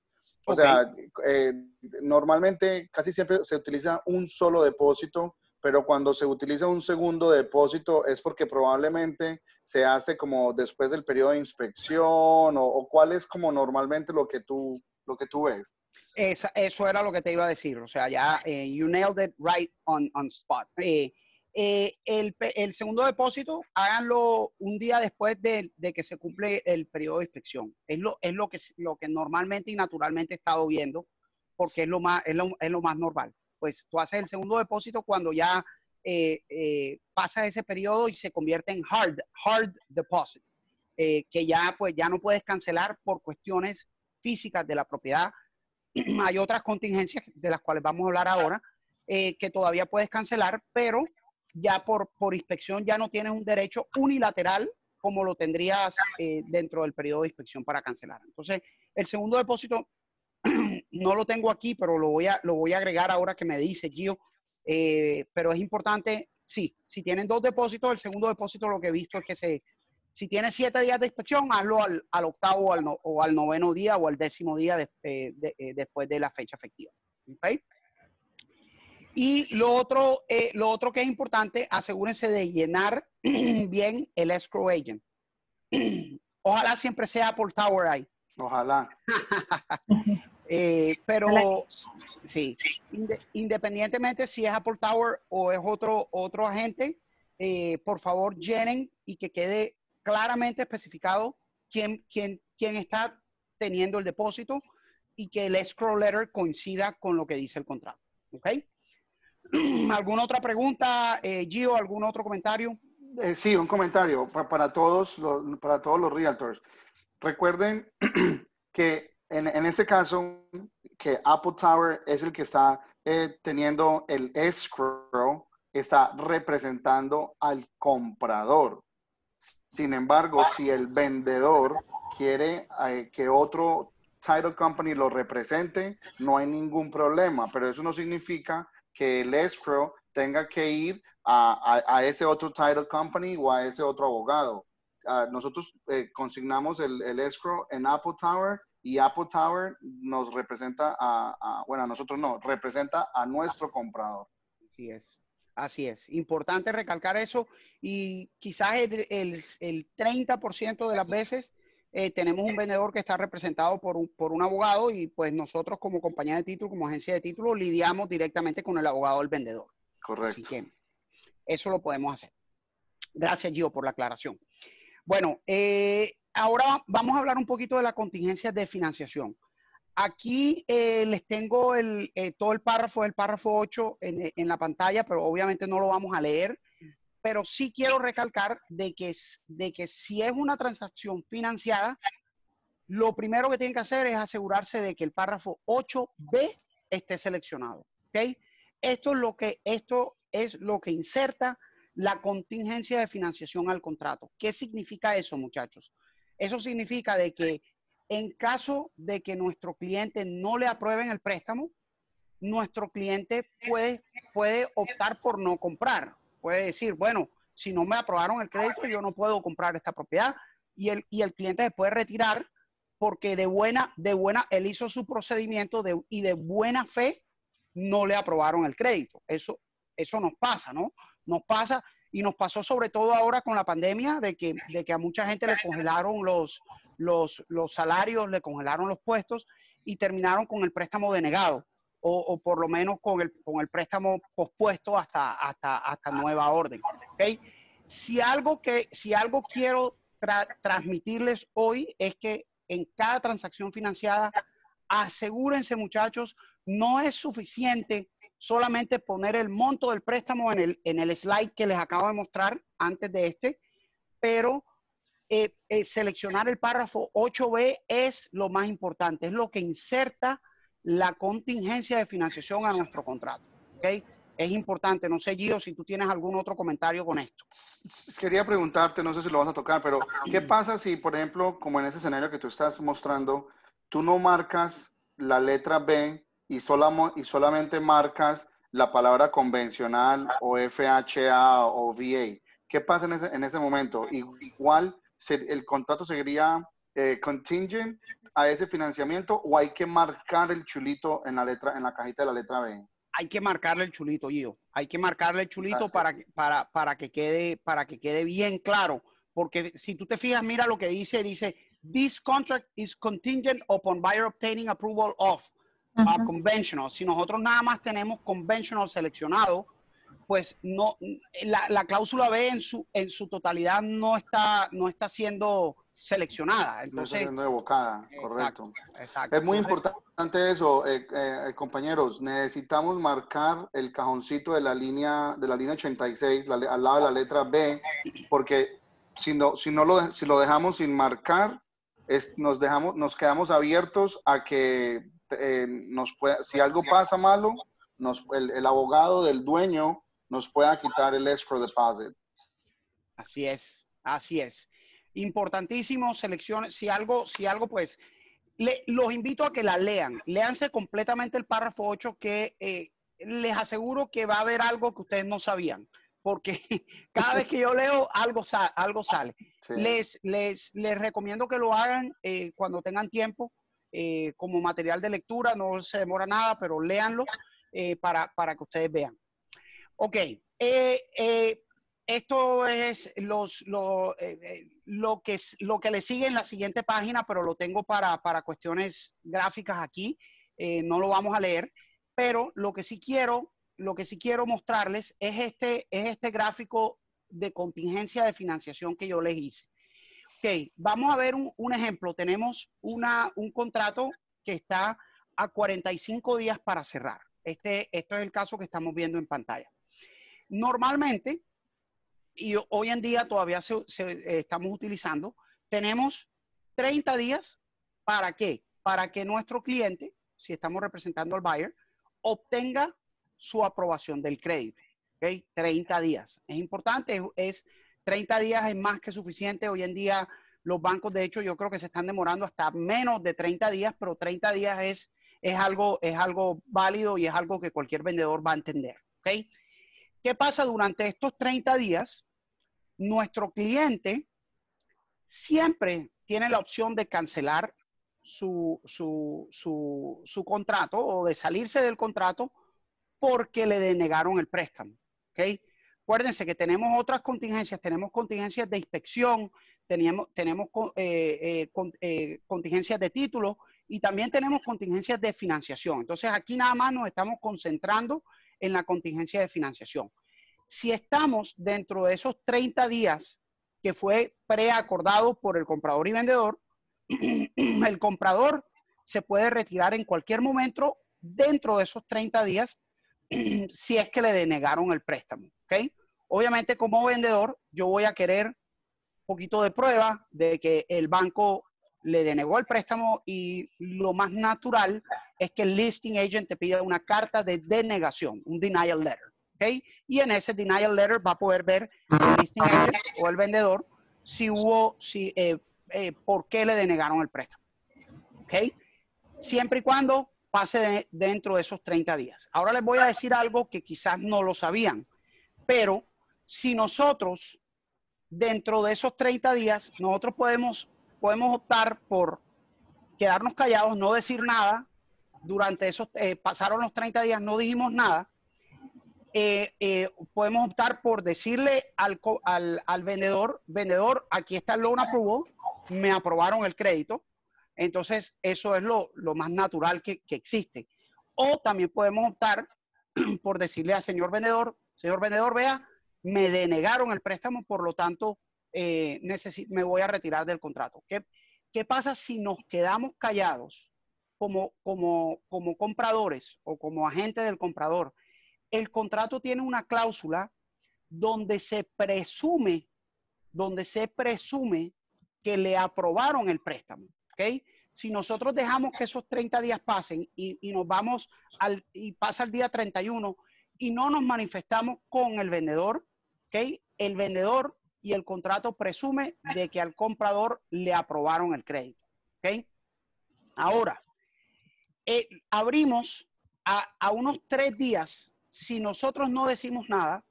O sea, eh, normalmente casi siempre se utiliza un solo depósito pero cuando se utiliza un segundo depósito es porque probablemente se hace como después del periodo de inspección o, cuál es como normalmente lo que tú, lo que tú ves. eso era lo que te iba a decir, o sea, ya eh, you nailed it right on, on spot. Eh, eh, el, el, segundo depósito, háganlo un día después de, de, que se cumple el periodo de inspección. Es lo, es lo, que, lo que normalmente y naturalmente he estado viendo, porque es lo más, es lo, es lo más normal pues tú haces el segundo depósito cuando ya eh, eh, pasa ese periodo y se convierte en hard, hard deposit, eh, que ya pues ya no puedes cancelar por cuestiones físicas de la propiedad hay otras contingencias de las cuales vamos a hablar ahora que todavía puedes cancelar, pero ya por, por inspección ya no tienes un derecho unilateral como lo tendrías dentro del periodo de inspección para cancelar. Entonces, el segundo depósito no lo tengo aquí, pero lo voy a, lo voy a agregar ahora que me dice Gio. Eh, pero es importante, sí, si tienen dos depósitos, el segundo depósito lo que he visto es que se, si tienes siete días de inspección, hazlo al, octavo o al, noveno día o al décimo día eh, después de la fecha efectiva. Y lo otro, eh, lo otro que es importante, asegúrense de llenar bien el escrow agent. Ojalá siempre sea Apple Tower ahí. Ojalá. Eh, pero sí, independientemente si es Apple Tower o es otro, otro agente, eh, por favor llenen y que quede claramente especificado quién, quién, quién está teniendo el depósito y que el escrow letter coincida con lo que dice el contrato. ¿Ok? ¿Alguna otra pregunta, eh, Gio? ¿Algún otro comentario? Eh, sí, un comentario para, todos los, para todos los realtors. Recuerden que en, este caso, que Apple Tower es el que está eh, teniendo el escrow, está representando al comprador. Sin embargo, si el vendedor quiere que otro title company lo represente, no hay ningún problema, pero eso no significa que el escrow tenga que ir a, a, ese otro title company o a ese otro abogado. Ah, nosotros eh, consignamos el, el, escrow en Apple Tower y Apple Tower nos representa a, bueno, a nosotros no, representa a nuestro comprador. Así es, así es. Importante recalcar eso y quizás el, el, el 30% de las veces eh, tenemos un vendedor que está representado por un, por un abogado y pues nosotros como compañía de título, como agencia de título, lidiamos directamente con el abogado del vendedor. Correcto. Así que eso lo podemos hacer. Gracias, Gio, por la aclaración. Bueno, eh, ahora vamos a hablar un poquito de la contingencia de financiación. Aquí eh, les tengo el, todo el párrafo, el párrafo 8 en, en, la pantalla, pero obviamente no lo vamos a leer pero sí quiero recalcar de que, de que si es una transacción financiada, lo primero que tienen que hacer es asegurarse de que el párrafo 8b esté seleccionado. Esto, es lo que, esto es lo que inserta la contingencia de financiación al contrato. ¿Qué significa eso, muchachos? Eso significa de que en caso de que nuestro cliente no le aprueben el préstamo, nuestro cliente puede, puede optar por no comprar puede decir, bueno, si no me aprobaron el crédito, yo no puedo comprar esta propiedad y el, y el cliente se puede retirar porque de buena, de buena, él hizo su procedimiento de, y de buena fe no le aprobaron el crédito. Eso, eso nos pasa, ¿no? Nos pasa y nos pasó sobre todo ahora con la pandemia de que, de que a mucha gente le congelaron los, los, los salarios, le congelaron los puestos y terminaron con el préstamo denegado o, por lo menos con el, con el préstamo pospuesto hasta, hasta, hasta nueva orden. ¿okay? Si, algo que, si algo quiero transmitirles hoy es que en cada transacción financiada, asegúrense muchachos, no es suficiente solamente poner el monto del préstamo en el, en el slide que les acabo de mostrar antes de este, pero eh, eh, seleccionar el párrafo 8b es lo más importante, es lo que inserta la contingencia de financiación a nuestro contrato. ¿okay? Es importante. No sé, Gio, si tú tienes algún otro comentario con esto. Quería preguntarte, no sé si lo vas a tocar, pero ¿qué pasa si, por ejemplo, como en ese escenario que tú estás mostrando, tú no marcas la letra B y, y solamente marcas la palabra convencional o FHA o VA? ¿Qué pasa en ese, en ese momento? Igual el contrato seguiría eh, contingent a ese financiamiento o hay que marcar el chulito en la letra, en la cajita de la letra B? Hay que marcarle el chulito, Gio. Hay que marcarle el chulito para, para, para, que quede, para que quede bien claro. Porque si tú te fijas, mira lo que dice, dice, this contract is contingent upon buyer obtaining approval of uh, conventional. Si nosotros nada más tenemos conventional seleccionado, pues no, la, la, cláusula B en su, en su totalidad no está, no está siendo seleccionada. Entonces, no evocada, correcto. Es muy importante eso, eh, eh, compañeros. Necesitamos marcar el cajoncito de la línea, de la línea 86, al lado de la letra B, porque si no, si no lo, si lo dejamos sin marcar, es, nos, dejamos, nos quedamos abiertos a que eh, nos puede, si algo pasa malo, nos, el, el abogado del dueño nos pueda quitar el escrow deposit. Así es, así es. Importantísimo, selecciones, si algo, si algo, pues, le, los invito a que la lean. Léanse completamente el párrafo 8 que eh, les aseguro que va a haber algo que ustedes no sabían, porque cada vez que yo leo, algo, algo sale. Sí. Les, les, les recomiendo que lo hagan eh, cuando tengan tiempo eh, como material de lectura, no se demora nada, pero léanlo eh, para, para que ustedes vean. Ok, eh, eh, esto es los, lo, lo, que, lo que le sigue en la siguiente página, pero lo tengo para, para cuestiones gráficas aquí, no lo vamos a leer, pero lo que sí quiero, lo que sí quiero mostrarles es este, es este gráfico de contingencia de financiación que yo les hice. Ok, vamos a ver un, ejemplo. Tenemos una, un contrato que está a 45 días para cerrar. Este, esto es el caso que estamos viendo en pantalla. Normalmente, y hoy en día todavía se, eh, estamos utilizando, tenemos 30 días para qué? Para que nuestro cliente, si estamos representando al buyer, obtenga su aprobación del crédito. ¿ok? 30 días. Es importante, es, es 30 días es más que suficiente. Hoy en día los bancos, de hecho, yo creo que se están demorando hasta menos de 30 días, pero 30 días es, es, algo, es algo válido y es algo que cualquier vendedor va a entender. ¿ok? ¿Qué pasa durante estos 30 días? Nuestro cliente siempre tiene la opción de cancelar su, su, su, su contrato o de salirse del contrato porque le denegaron el préstamo. ¿ok? Acuérdense que tenemos otras contingencias, tenemos contingencias de inspección, tenemos, tenemos eh, eh, eh, contingencias de título y también tenemos contingencias de financiación. Entonces aquí nada más nos estamos concentrando en la contingencia de financiación. Si estamos dentro de esos 30 días que fue preacordado por el comprador y vendedor, el comprador se puede retirar en cualquier momento dentro de esos 30 días si es que le denegaron el préstamo. ¿Ok? Obviamente como vendedor yo voy a querer un poquito de prueba de que el banco le denegó el préstamo y lo más natural es que el listing agent te pida una carta de denegación, un denial letter. ¿ok? Y en ese denial letter va a poder ver el listing agent o el vendedor si hubo, si, eh, eh, por qué le denegaron el préstamo. ¿Ok? Siempre y cuando pase de, dentro de esos 30 días. Ahora les voy a decir algo que quizás no lo sabían, pero si nosotros dentro de esos 30 días, nosotros podemos, podemos optar por quedarnos callados, no decir nada, durante esos, eh, pasaron los 30 días, no dijimos nada, eh, eh, podemos optar por decirle al, al, al, vendedor, vendedor, aquí está el loan approval, me aprobaron el crédito. Entonces, eso es lo, lo más natural que, que, existe. O también podemos optar por decirle al señor vendedor, señor vendedor, vea, me denegaron el préstamo, por lo tanto, eh, me voy a retirar del contrato. ¿Qué, ¿Qué pasa si nos quedamos callados como, como, como compradores o como agente del comprador? el contrato tiene una cláusula donde se presume, donde se presume que le aprobaron el préstamo. Si nosotros dejamos que esos 30 días pasen y, y nos vamos al, y pasa el día 31 y no nos manifestamos con el vendedor, ¿ok? El vendedor y el contrato presume de que al comprador le aprobaron el crédito, ¿ok? Ahora, eh, abrimos a, a unos tres días si nosotros no decimos nada,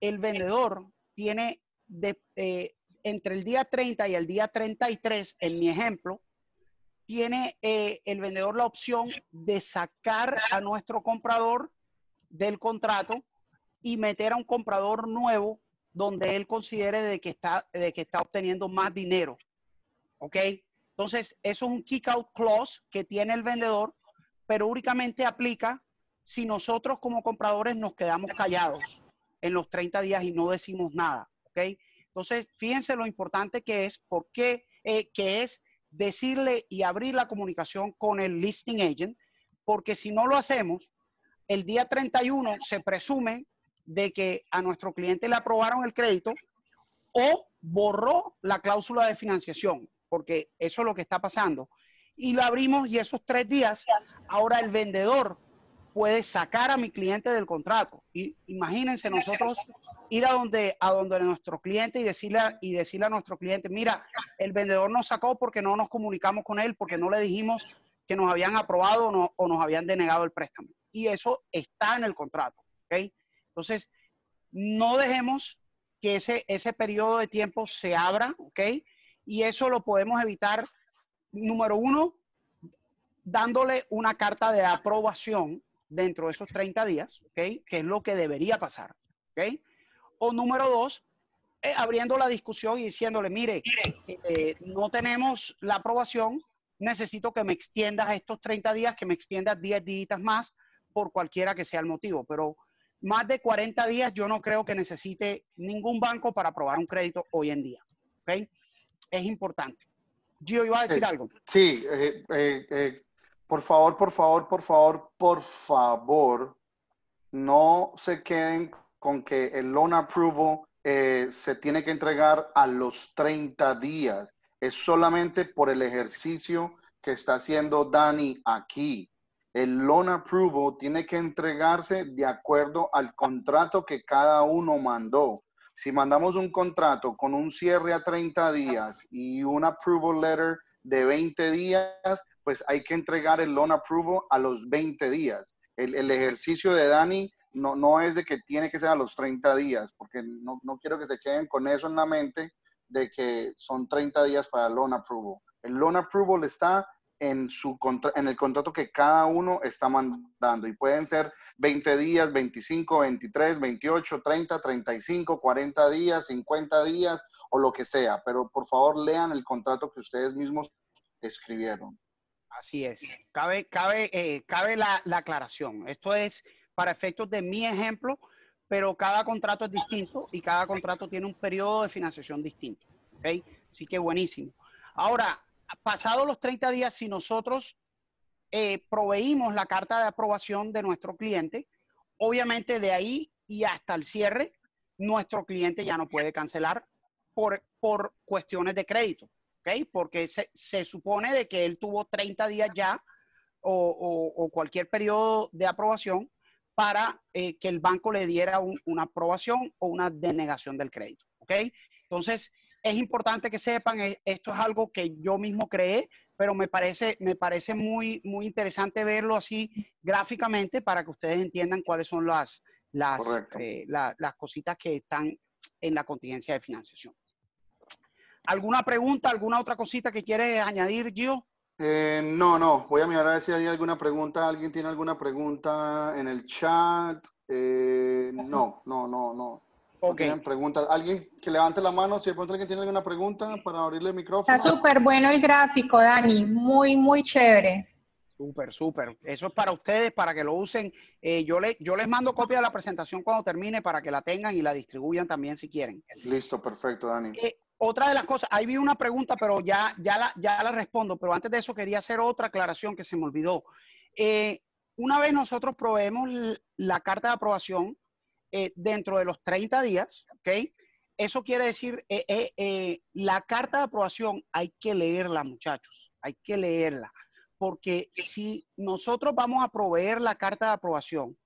el vendedor tiene eh, entre el día 30 y el día 33, en mi ejemplo, tiene eh, el vendedor la opción de sacar a nuestro comprador del contrato y meter a un comprador nuevo donde él considere de que está, de que está obteniendo más dinero. ¿Ok? Entonces, eso es un kick out clause que tiene el vendedor, pero únicamente aplica si nosotros como compradores nos quedamos callados en los 30 días y no decimos nada, ¿ok? Entonces, fíjense lo importante que es, porque, eh, que es decirle y abrir la comunicación con el listing agent, porque si no lo hacemos, el día 31 se presume de que a nuestro cliente le aprobaron el crédito o borró la cláusula de financiación, porque eso es lo que está pasando. y lo abrimos y esos tres días, ahora el vendedor puede sacar a mi cliente del contrato. Y imagínense nosotros ir a donde, a donde nuestro cliente y decirle, y decirle a nuestro cliente, mira, el vendedor nos sacó porque no nos comunicamos con él, porque no le dijimos que nos habían aprobado o, o nos habían denegado el préstamo. Y eso está en el contrato. ¿ok? Entonces, no dejemos que ese, ese periodo de tiempo se abra, ¿ok? Y eso lo podemos evitar, número uno, dándole una carta de aprobación dentro de esos 30 días, ¿ok? Que es lo que debería pasar, ¿ok? O número dos, eh, abriendo la discusión y diciéndole, mire, eh, no tenemos la aprobación, necesito que me extiendas estos 30 días, que me extiendas 10 días más por cualquiera que sea el motivo, pero más de 40 días yo no creo que necesite ningún banco para aprobar un crédito hoy en día. ¿Ok? Es importante. Gio, iba a decir algo. Sí, eh, eh, eh, por favor, por favor, por favor, por favor, no se queden con que el loan approval se tiene que entregar a los 30 días. Es solamente por el ejercicio que está haciendo Dani aquí el loan approval tiene que entregarse de acuerdo al contrato que cada uno mandó. Si mandamos un contrato con un cierre a 30 días y un approval letter de 20 días, pues hay que entregar el loan approval a los 20 días. El, ejercicio de Dani no, no, es de que tiene que ser a los 30 días, porque no, no quiero que se queden con eso en la mente de que son 30 días para el loan approval. El loan approval está en, su en el contrato que cada uno está mandando. Y pueden ser 20 días, 25, 23, 28, 30, 35, 40 días, 50 días o lo que sea. Pero por favor lean el contrato que ustedes mismos escribieron. Así es. Cabe, cabe, eh, cabe la, la aclaración. Esto es para efectos de mi ejemplo, pero cada contrato es distinto y cada contrato tiene un periodo de financiación distinto. ¿Ok? Así que buenísimo. Ahora, pasados los 30 días, si nosotros eh, proveímos la carta de aprobación de nuestro cliente, obviamente de ahí y hasta el cierre, nuestro cliente ya no puede cancelar por, por cuestiones de crédito, ¿ok? Porque se, se, supone de que él tuvo 30 días ya o, o, cualquier periodo de aprobación para eh, que el banco le diera una aprobación o una denegación del crédito, ¿ok? Entonces, es importante que sepan, eh, esto es algo que yo mismo creé, pero me parece, me parece muy, muy interesante verlo así gráficamente para que ustedes entiendan cuáles son las, las, eh, las cositas que están en la contingencia de financiación. ¿Alguna pregunta, alguna otra cosita que quieres añadir, Gio? Eh, no, no, voy a mirar a ver si hay alguna pregunta. ¿Alguien tiene alguna pregunta en el chat? no, no, no, no. Okay. preguntas. ¿Alguien que levante la mano si de pronto alguien tiene alguna pregunta para abrirle el micrófono? Está súper bueno el gráfico, Dani. Muy, muy chévere. Súper, súper. Eso es para ustedes, para que lo usen. Eh, yo, le, yo les mando copia de la presentación cuando termine para que la tengan y la distribuyan también si quieren. Listo, perfecto, Dani. Eh, otra de las cosas, ahí vi una pregunta, pero ya, ya, la, ya la respondo, pero antes de eso quería hacer otra aclaración que se me olvidó. Eh, una vez nosotros proveemos la carta de aprobación, eh, dentro de los 30 días, ¿ok? Eso quiere decir, eh, eh, la carta de aprobación hay que leerla, muchachos, hay que leerla, porque si nosotros vamos a proveer la carta de aprobación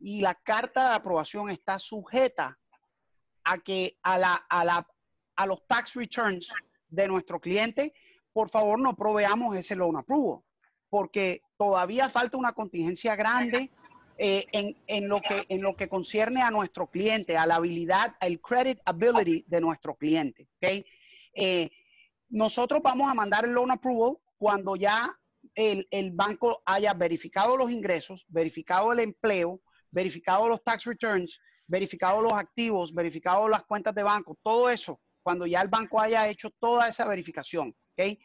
y la carta de aprobación está sujeta a que a, la, a, la, a los tax returns de nuestro cliente, por favor no proveamos ese loan approval, porque todavía falta una contingencia grande eh, en, lo que, en lo que concierne a nuestro cliente, a la habilidad, al credit ability de nuestro cliente. ¿okay? Eh, nosotros vamos a mandar el loan approval cuando ya el, el, banco haya verificado los ingresos, verificado el empleo, verificado los tax returns, verificado los activos, verificado las cuentas de banco, todo eso, cuando ya el banco haya hecho toda esa verificación. ¿okay?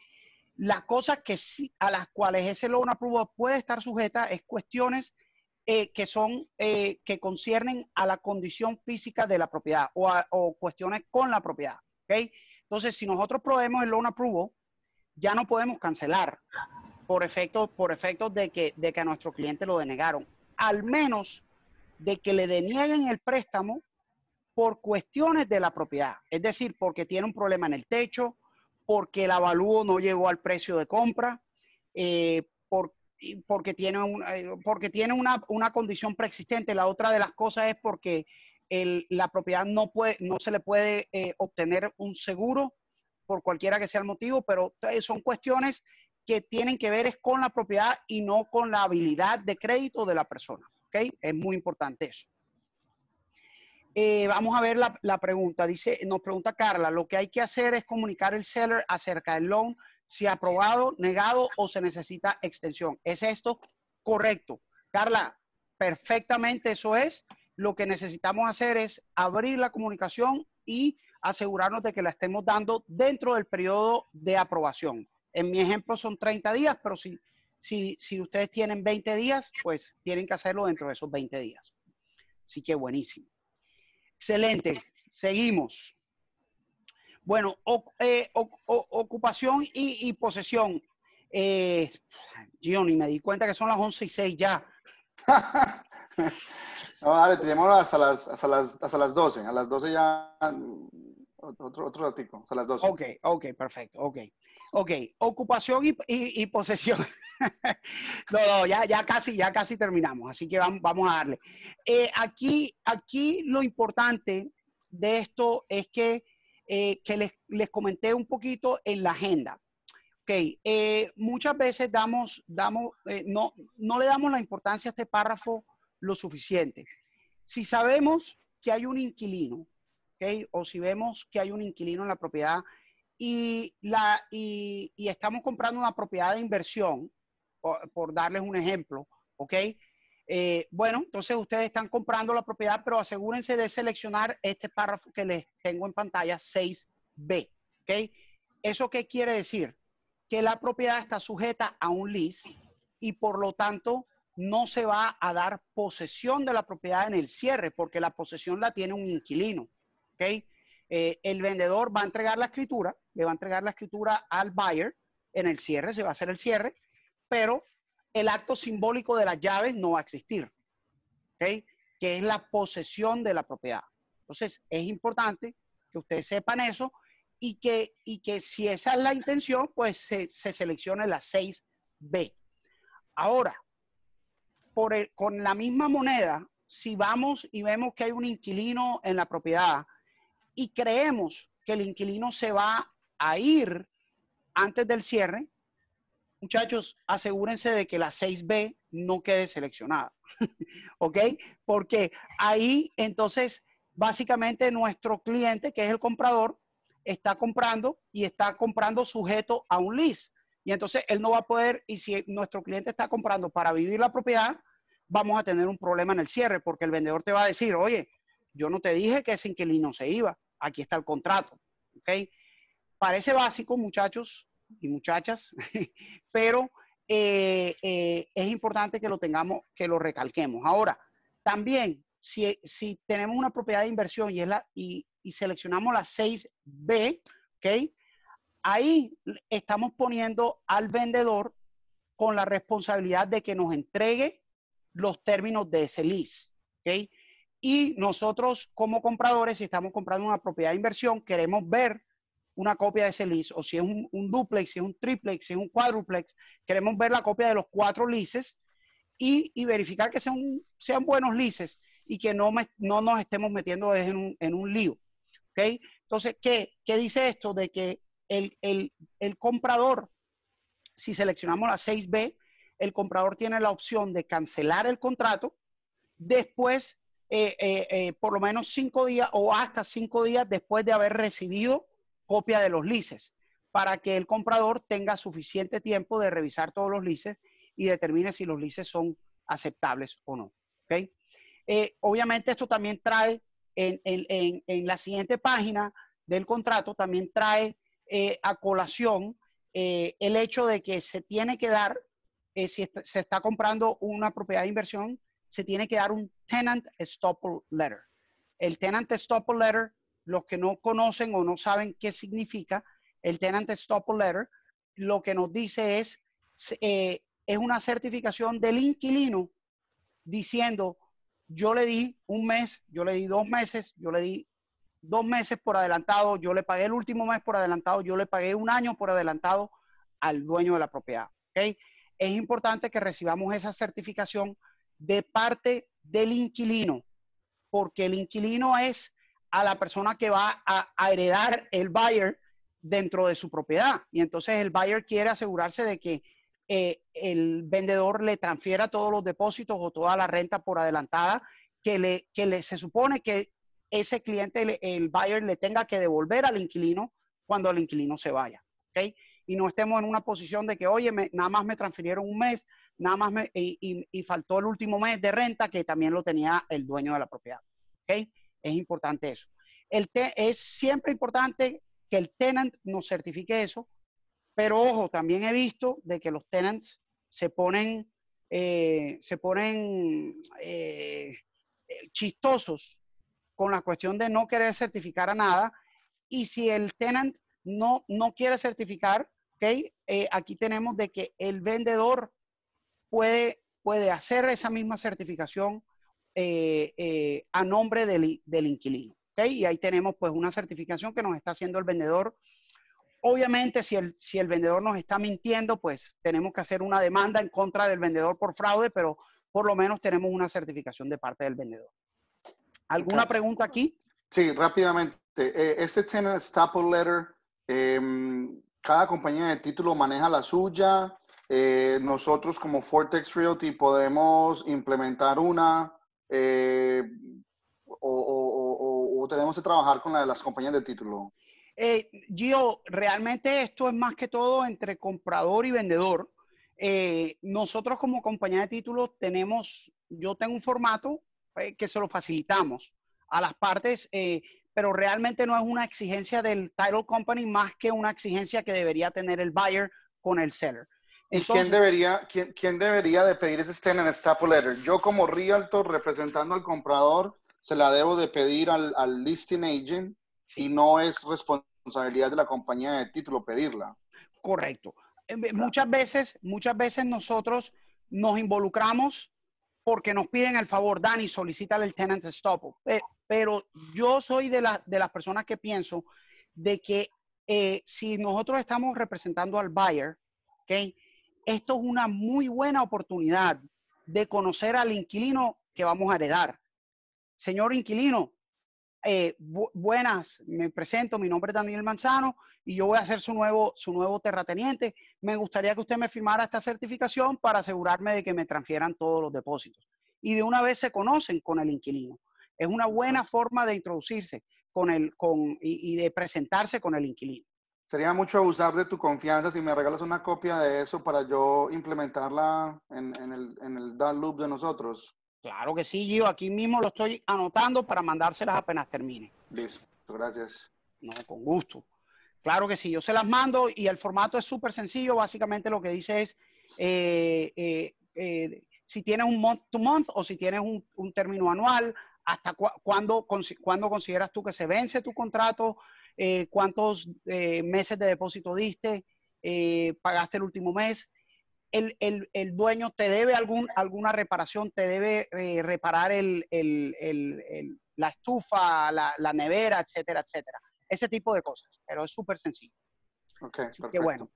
Las cosas que sí, a las cuales ese loan approval puede estar sujeta es cuestiones eh, que son, eh, que conciernen a la condición física de la propiedad o, cuestiones con la propiedad. ¿okay? Entonces, si nosotros proveemos el loan approval, ya no podemos cancelar por efectos por efecto de, que, de que a nuestro cliente lo denegaron, al menos de que le denieguen el préstamo por cuestiones de la propiedad, es decir, porque tiene un problema en el techo, porque el avalúo no llegó al precio de compra, eh, por, porque tiene, un, porque tiene una, una, condición preexistente. La otra de las cosas es porque el, la propiedad no, puede, no se le puede obtener un seguro por cualquiera que sea el motivo, pero son cuestiones que tienen que ver es con la propiedad y no con la habilidad de crédito de la persona. ¿Ok? Es muy importante eso. Eh, vamos a ver la, la, pregunta. Dice, nos pregunta Carla, lo que hay que hacer es comunicar el seller acerca del loan, si aprobado, negado o se necesita extensión. ¿Es esto correcto? Carla, perfectamente eso es. Lo que necesitamos hacer es abrir la comunicación y asegurarnos de que la estemos dando dentro del periodo de aprobación. En mi ejemplo son 30 días, pero si, si, si ustedes tienen 20 días, pues tienen que hacerlo dentro de esos 20 días. Así que buenísimo. Excelente. Seguimos. Bueno, eh, ocupación y, posesión. Eh, Gioni, me di cuenta que son las 11 y 6 ya. no, dale, tenemos hasta las, hasta, las, hasta las 12. A las 12 ya otro, otro ratico, hasta las 12. Ok, ok, perfecto, ok. Ok, ocupación y, y, posesión. no, no, ya, ya casi, ya casi terminamos, así que vamos, vamos a darle. Eh, aquí, aquí lo importante de esto es que, eh, que les, les, comenté un poquito en la agenda. Ok, eh, muchas veces damos, damos no, no le damos la importancia a este párrafo lo suficiente. Si sabemos que hay un inquilino o si vemos que hay un inquilino en la propiedad y, la, y, estamos comprando una propiedad de inversión, por, darles un ejemplo, ¿ok? Eh, bueno, entonces ustedes están comprando la propiedad, pero asegúrense de seleccionar este párrafo que les tengo en pantalla, 6B, ¿ok? ¿Eso qué quiere decir? Que la propiedad está sujeta a un lease y por lo tanto no se va a dar posesión de la propiedad en el cierre, porque la posesión la tiene un inquilino. ¿ok? Eh, el vendedor va a entregar la escritura, le va a entregar la escritura al buyer en el cierre, se va a hacer el cierre, pero el acto simbólico de las llaves no va a existir, ¿ok? Que es la posesión de la propiedad. Entonces, es importante que ustedes sepan eso y que, y que si esa es la intención, pues se, seleccione la 6B. Ahora, por con la misma moneda, si vamos y vemos que hay un inquilino en la propiedad y creemos que el inquilino se va a ir antes del cierre, muchachos, asegúrense de que la 6B no quede seleccionada. ¿Ok? Porque ahí entonces, básicamente nuestro cliente, que es el comprador, está comprando y está comprando sujeto a un lease. Y entonces él no va a poder, y si nuestro cliente está comprando para vivir la propiedad, vamos a tener un problema en el cierre, porque el vendedor te va a decir, oye, yo no te dije que ese inquilino se iba aquí está el contrato. ¿Ok? Parece básico, muchachos y muchachas, pero eh, eh, es importante que lo tengamos, que lo recalquemos. Ahora, también, si, si tenemos una propiedad de inversión y, es la, y, seleccionamos la 6B, ¿ok? Ahí estamos poniendo al vendedor con la responsabilidad de que nos entregue los términos de ese lease. Y nosotros como compradores, si estamos comprando una propiedad de inversión, queremos ver una copia de ese lease, o si es un, duplex, si es un triplex, si es un quadruplex, queremos ver la copia de los cuatro leases y, y verificar que sean, buenos leases y que no, no nos estemos metiendo en un, en un lío. ¿okay? Entonces, ¿qué, ¿qué, dice esto? De que el, el, el comprador, si seleccionamos la 6B, el comprador tiene la opción de cancelar el contrato, después eh, eh, eh, por lo menos cinco días o hasta cinco días después de haber recibido copia de los lices, para que el comprador tenga suficiente tiempo de revisar todos los lices y determine si los lices son aceptables o no. ¿okay? obviamente esto también trae en, en, en, la siguiente página del contrato, también trae a colación el hecho de que se tiene que dar, si se está comprando una propiedad de inversión, se tiene que dar un tenant estoppel letter. El tenant estoppel letter, los que no conocen o no saben qué significa, el tenant estoppel letter, lo que nos dice es, eh, es una certificación del inquilino diciendo, yo le di un mes, yo le di dos meses, yo le di dos meses por adelantado, yo le pagué el último mes por adelantado, yo le pagué un año por adelantado al dueño de la propiedad. ¿ok? Es importante que recibamos esa certificación de parte del inquilino, porque el inquilino es a la persona que va a, heredar el buyer dentro de su propiedad. Y entonces el buyer quiere asegurarse de que eh, el vendedor le transfiera todos los depósitos o toda la renta por adelantada que, le, que le, se supone que ese cliente, el, buyer, le tenga que devolver al inquilino cuando el inquilino se vaya. ¿okay? Y no estemos en una posición de que, oye, nada más me transfirieron un mes, nada más me, y, faltó el último mes de renta que también lo tenía el dueño de la propiedad. ¿okay? Es importante eso. Es siempre importante que el tenant nos certifique eso, pero ojo, también he visto de que los tenants se ponen, eh, se ponen eh, chistosos con la cuestión de no querer certificar a nada. Y si el tenant no, no quiere certificar, ¿okay? Eh, aquí tenemos de que el vendedor puede, puede hacer esa misma certificación eh, eh, a nombre del, del inquilino. ¿okay? Y ahí tenemos pues una certificación que nos está haciendo el vendedor. Obviamente, si el, si el vendedor nos está mintiendo, pues tenemos que hacer una demanda en contra del vendedor por fraude, pero por lo menos tenemos una certificación de parte del vendedor. ¿Alguna pregunta aquí? Sí, rápidamente. Eh, este Tenant Staple Letter, em, cada compañía de título maneja la suya. Eh, nosotros como Fortex Realty podemos implementar una eh, o, tenemos que trabajar con la las compañías de título. Gio, realmente esto es más que todo entre comprador y vendedor. nosotros como compañía de títulos tenemos, yo tengo un formato eh, que se lo facilitamos a las partes, eh, pero realmente no es una exigencia del title company más que una exigencia que debería tener el buyer con el seller. ¿Y quién debería, quién, quién, debería de pedir ese en staple letter? Yo como realtor representando al comprador, se la debo de pedir al, al listing agent y no es responsabilidad de la compañía de título pedirla. Correcto. Eh, muchas veces, muchas veces nosotros nos involucramos porque nos piden el favor, Dani, solicita el tenant stop. Pero yo soy de, de las personas que pienso de que eh, si nosotros estamos representando al buyer, ¿okay? Esto es una muy buena oportunidad de conocer al inquilino que vamos a heredar. Señor inquilino, eh, buenas, me presento, mi nombre es Daniel Manzano y yo voy a ser su nuevo, su nuevo terrateniente. Me gustaría que usted me firmara esta certificación para asegurarme de que me transfieran todos los depósitos. Y de una vez se conocen con el inquilino. Es una buena forma de introducirse con el, con, y, de presentarse con el inquilino. Sería mucho abusar de tu confianza si me regalas una copia de eso para yo implementarla en, en el, en el loop de nosotros. Claro que sí, Gio. Aquí mismo lo estoy anotando para mandárselas apenas termine. Listo, gracias. No, con gusto. Claro que sí, yo se las mando y el formato es súper sencillo. Básicamente lo que dice es eh, eh, eh, si tienes un month to month o si tienes un, término anual, hasta cuándo, consideras tú que se vence tu contrato, cuántos meses de depósito diste, pagaste el último mes el, el, dueño te debe algún, alguna reparación, te debe eh, reparar el, la estufa, la, la, nevera, etcétera, etcétera. Ese tipo de cosas, pero es súper sencillo. Ok, Así Que bueno,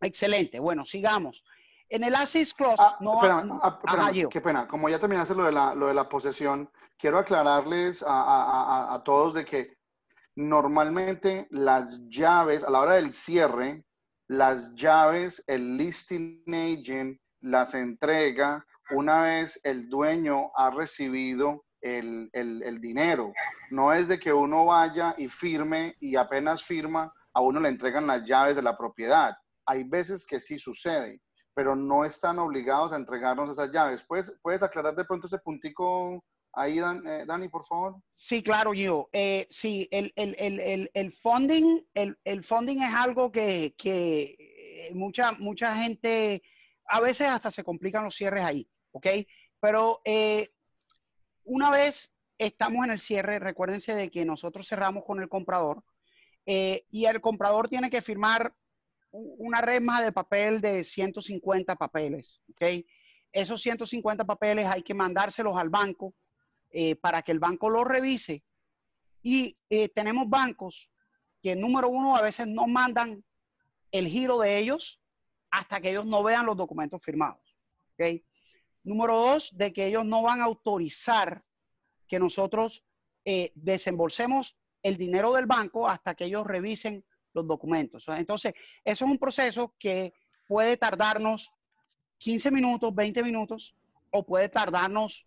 excelente. Bueno, sigamos. En el ASIS Clause, ah, no ah, qué pena. Como ya terminaste lo de la, lo de la posesión, quiero aclararles a, a, a todos de que normalmente las llaves a la hora del cierre las llaves, el listing agent las entrega una vez el dueño ha recibido el, dinero. No es de que uno vaya y firme y apenas firma, a uno le entregan las llaves de la propiedad. Hay veces que sí sucede, pero no están obligados a entregarnos esas llaves. ¿Puedes, puedes aclarar de pronto ese puntico ahí, eh, Dani, por favor? Sí, claro, yo. Eh, sí, el, el, funding, el, funding es algo que, que, mucha, mucha gente, a veces hasta se complican los cierres ahí, ¿ok? Pero eh, una vez estamos en el cierre, recuérdense de que nosotros cerramos con el comprador y el comprador tiene que firmar una resma de papel de 150 papeles, ¿ok? Esos 150 papeles hay que mandárselos al banco eh, para que el banco lo revise. Y eh, tenemos bancos que, número uno, a veces no mandan el giro de ellos hasta que ellos no vean los documentos firmados. ¿okay? Número dos, de que ellos no van a autorizar que nosotros eh, desembolsemos el dinero del banco hasta que ellos revisen los documentos. Entonces, eso es un proceso que puede tardarnos 15 minutos, 20 minutos o puede tardarnos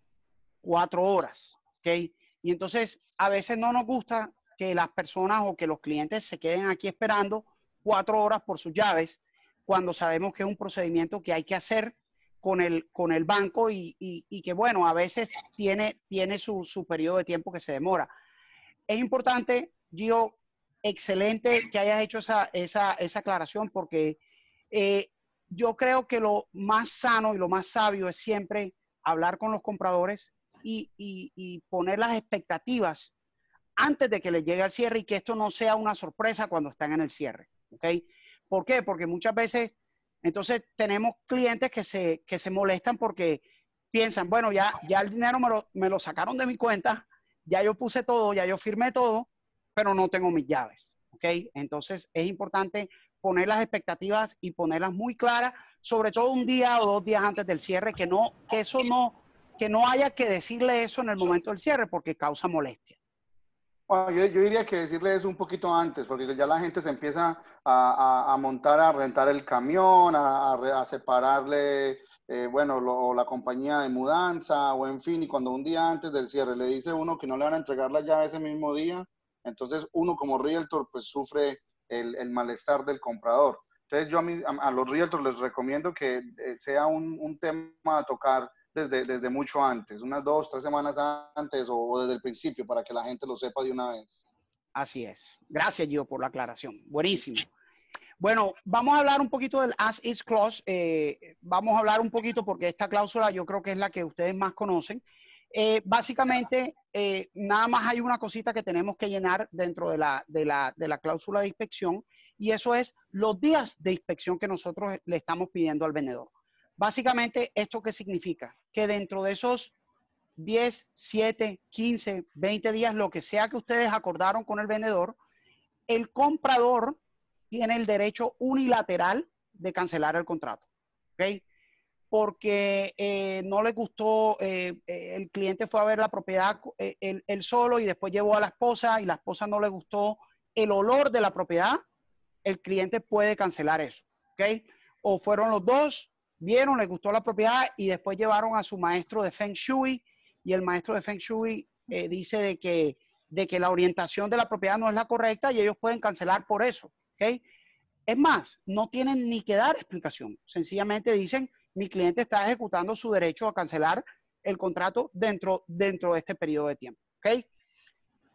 cuatro horas. ¿okay? Y entonces, a veces no nos gusta que las personas o que los clientes se queden aquí esperando cuatro horas por sus llaves cuando sabemos que es un procedimiento que hay que hacer con el, con el banco y, y, que, bueno, a veces tiene, tiene su, su, periodo de tiempo que se demora. Es importante, Gio, excelente que hayas hecho esa, esa, esa aclaración porque eh, yo creo que lo más sano y lo más sabio es siempre hablar con los compradores y, y, poner las expectativas antes de que les llegue al cierre y que esto no sea una sorpresa cuando están en el cierre. ¿Por qué? Porque muchas veces entonces tenemos clientes que se, que se molestan porque piensan, bueno, ya, ya el dinero me lo, me lo sacaron de mi cuenta, ya yo puse todo, ya yo firmé todo, pero no tengo mis llaves. Entonces es importante poner las expectativas y ponerlas muy claras, sobre todo un día o dos días antes del cierre, que no, que eso no, que no haya que decirle eso en el momento del cierre porque causa molestia. Yo, yo, diría que decirle eso un poquito antes, porque ya la gente se empieza a, montar, a rentar el camión, a, separarle, eh, bueno, la compañía de mudanza o en fin, y cuando un día antes del cierre le dice uno que no le van a entregar la llave ese mismo día, entonces uno como realtor pues sufre el, malestar del comprador. Entonces yo a, mí, los realtors les recomiendo que eh, sea un tema a tocar desde, desde mucho antes, unas dos, tres semanas antes o, desde el principio para que la gente lo sepa de una vez. Así es. Gracias, Gio, por la aclaración. Buenísimo. Bueno, vamos a hablar un poquito del as is clause. Eh, vamos a hablar un poquito porque esta cláusula yo creo que es la que ustedes más conocen. Eh, básicamente, eh, nada más hay una cosita que tenemos que llenar dentro de la, de, la, de la cláusula de inspección y eso es los días de inspección que nosotros le estamos pidiendo al vendedor. Básicamente, ¿esto qué significa? Que dentro de esos 10, 7, 15, 20 días, lo que sea que ustedes acordaron con el vendedor, el comprador tiene el derecho unilateral de cancelar el contrato. ¿Ok? Porque eh, no le gustó, eh, el cliente fue a ver la propiedad eh, él, él, solo y después llevó a la esposa y la esposa no le gustó el olor de la propiedad, el cliente puede cancelar eso. ¿Ok? O fueron los dos, vieron, les gustó la propiedad y después llevaron a su maestro de Feng Shui y el maestro de Feng Shui eh, dice de que, de que la orientación de la propiedad no es la correcta y ellos pueden cancelar por eso. ¿okay? Es más, no tienen ni que dar explicación. Sencillamente dicen, mi cliente está ejecutando su derecho a cancelar el contrato dentro, dentro de este periodo de tiempo. ¿okay?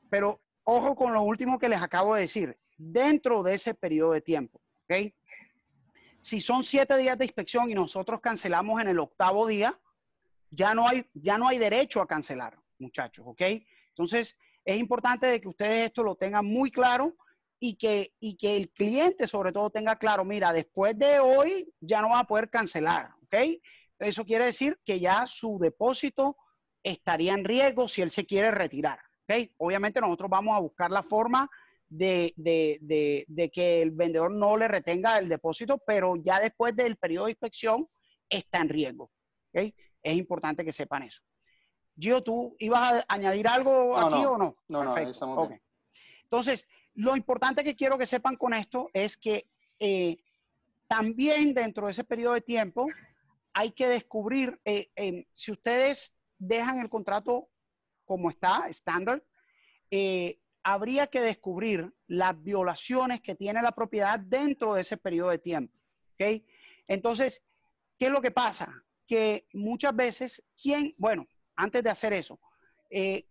Pero ojo con lo último que les acabo de decir. Dentro de ese periodo de tiempo. ¿okay? Si son siete días de inspección y nosotros cancelamos en el octavo día, ya no hay, ya no hay derecho a cancelar, muchachos, ¿ok? Entonces, es importante de que ustedes esto lo tengan muy claro y que, y que el cliente sobre todo tenga claro, mira, después de hoy ya no va a poder cancelar, ¿ok? Eso quiere decir que ya su depósito estaría en riesgo si él se quiere retirar, ¿ok? Obviamente nosotros vamos a buscar la forma de, de, de, de, que el vendedor no le retenga el depósito, pero ya después del periodo de inspección está en riesgo. ¿okay? Es importante que sepan eso. Gio, ¿tú ibas a añadir algo no, aquí no. o no? No, Perfecto. no, estamos okay. bien. Entonces, lo importante que quiero que sepan con esto es que eh, también dentro de ese periodo de tiempo hay que descubrir, eh, eh, si ustedes dejan el contrato como está, estándar, eh, habría que descubrir las violaciones que tiene la propiedad dentro de ese periodo de tiempo. Entonces, ¿qué es lo que pasa? Que muchas veces, ¿quién, bueno, antes de hacer eso, eh,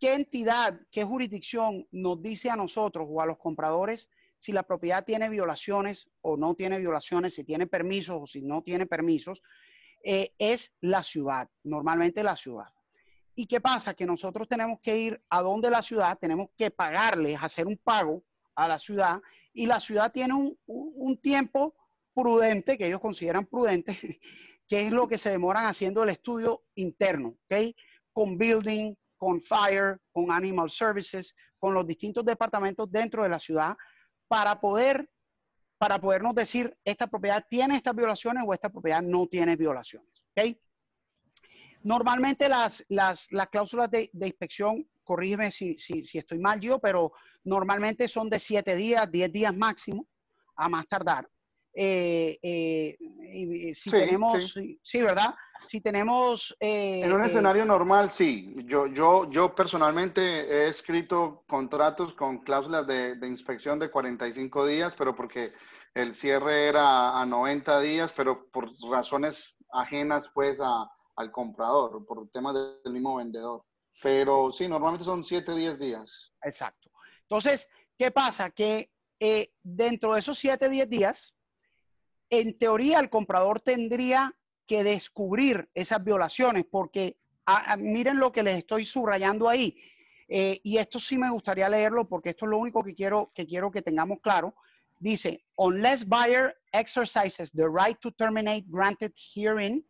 ¿qué entidad, qué jurisdicción nos dice a nosotros o a los compradores si la propiedad tiene violaciones o no tiene violaciones, si tiene permisos o si no tiene permisos? Eh, es la ciudad, normalmente la ciudad. ¿Y qué pasa? Que nosotros tenemos que ir a donde la ciudad, tenemos que pagarles, hacer un pago a la ciudad y la ciudad tiene un, un tiempo prudente, que ellos consideran prudente, que es lo que se demoran haciendo el estudio interno, ¿ok? Con building, con fire, con animal services, con los distintos departamentos dentro de la ciudad para poder para podernos decir esta propiedad tiene estas violaciones o esta propiedad no tiene violaciones. ¿ok? Normalmente las, las, las cláusulas de, de, inspección, corrígeme si, si, si, estoy mal yo, pero normalmente son de 7 días, 10 días máximo, a más tardar. Eh, eh, si sí, tenemos, sí. sí. ¿verdad? Si tenemos... Eh, en un escenario normal, sí. Yo, yo, yo personalmente he escrito contratos con cláusulas de, de, inspección de 45 días, pero porque el cierre era a 90 días, pero por razones ajenas pues a, al comprador, por temas del mismo vendedor. Pero sí, normalmente son 7, 10 días. Exacto. Entonces, ¿qué pasa? Que dentro de esos 7, 10 días, en teoría el comprador tendría que descubrir esas violaciones porque a, a, miren lo que les estoy subrayando ahí. Eh, y esto sí me gustaría leerlo porque esto es lo único que quiero que, quiero que tengamos claro. Dice, unless buyer exercises the right to terminate granted herein,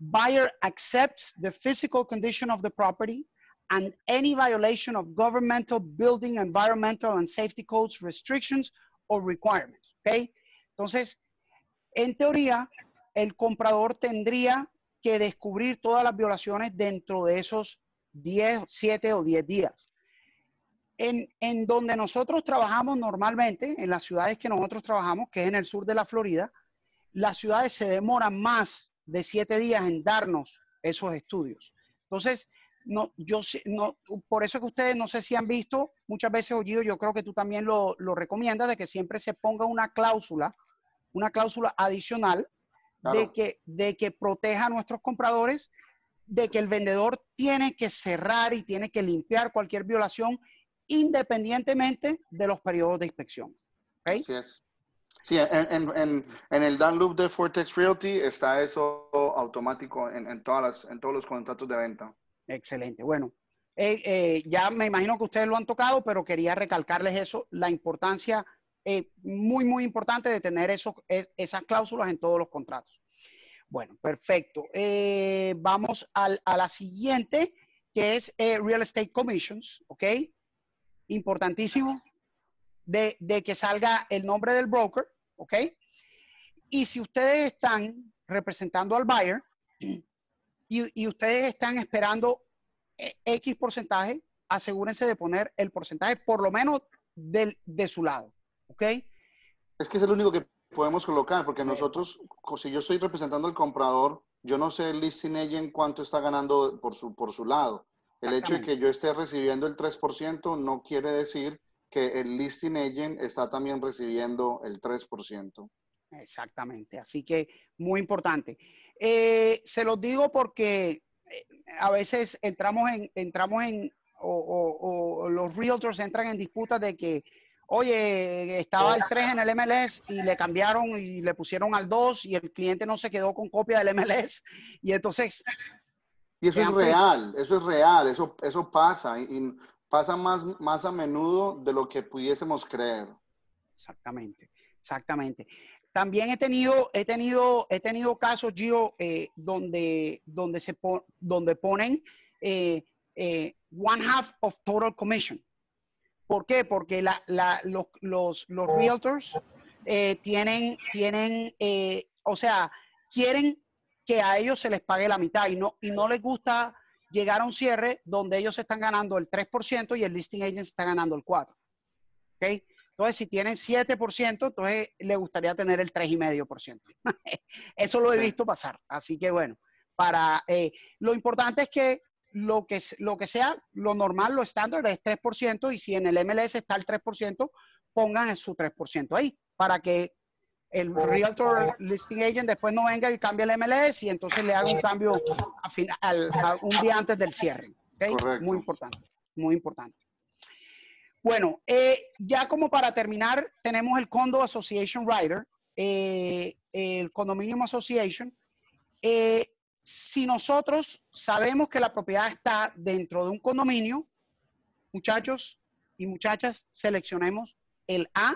buyer accepts the physical condition of the property and any violation of governmental building, environmental and safety codes restrictions or requirements. Okay? Entonces, en teoría, el comprador tendría que descubrir todas las violaciones dentro de esos 10, 7 o 10 días. En, en, donde nosotros trabajamos normalmente, en las ciudades que nosotros trabajamos, que es en el sur de la Florida, las ciudades se demoran más de 7 días en darnos esos estudios. Entonces, no, yo no, por eso que ustedes no sé si han visto, muchas veces oído, yo creo que tú también lo, lo recomiendas, de que siempre se ponga una cláusula una cláusula adicional claro. de, que, de que proteja a nuestros compradores, de que el vendedor tiene que cerrar y tiene que limpiar cualquier violación independientemente de los periodos de inspección. ¿Okay? Así es. Sí, en, en, en, el down loop de Fortex Realty está eso automático en, todos los contratos de venta. Excelente. Bueno, eh, eh, ya me imagino que ustedes lo han tocado, pero quería recalcarles eso, la importancia eh, muy, muy importante de tener eso, eh, esas cláusulas en todos los contratos. Bueno, perfecto. Vamos al, a la siguiente, que es Real Estate Commissions, ¿ok? Importantísimo de, de, que salga el nombre del broker, ¿ok? Y si ustedes están representando al buyer y, y ustedes están esperando X porcentaje, asegúrense de poner el porcentaje por lo menos del, de su lado. ¿Ok? Es que es el único que podemos colocar, porque nosotros, si yo estoy representando al comprador, yo no sé el listing agent cuánto está ganando por su, por su lado. El hecho de que yo esté recibiendo el 3% no quiere decir que el listing agent está también recibiendo el 3%. Exactamente, así que muy importante. Eh, se los digo porque eh, a veces entramos en, entramos en, o, o, o los realtors entran en disputas de que oye, estaba el 3 en el MLS y le cambiaron y le pusieron al 2 y el cliente no se quedó con copia del MLS y entonces... Y eso es real, eso es real, eso, eso pasa y pasa más, más a menudo de lo que pudiésemos creer. Exactamente, exactamente. También he tenido, he tenido, he tenido casos, Gio, eh, donde, donde, se donde ponen eh, eh, one half of total commission. ¿Por qué? Porque la, la, los, los, los, realtors eh, tienen, tienen eh, o sea, quieren que a ellos se les pague la mitad y no, y no les gusta llegar a un cierre donde ellos están ganando el 3% y el listing agent está ganando el 4%. ¿Ok? Entonces, si tienen 7%, entonces le gustaría tener el 3,5%. Eso lo he visto pasar. Así que bueno, para eh, lo importante es que lo que, lo que sea, lo normal, lo estándar es 3% y si en el MLS está el 3%, pongan su 3% ahí para que el Realtor Listing Agent después no venga y cambie el MLS y entonces le haga un cambio a final, al, a un día antes del cierre. ¿okay? Muy importante, muy importante. Bueno, eh, ya como para terminar, tenemos el Condo Association Rider, eh, el Condominium Association. Eh, si nosotros sabemos que la propiedad está dentro de un condominio, muchachos y muchachas, seleccionemos el A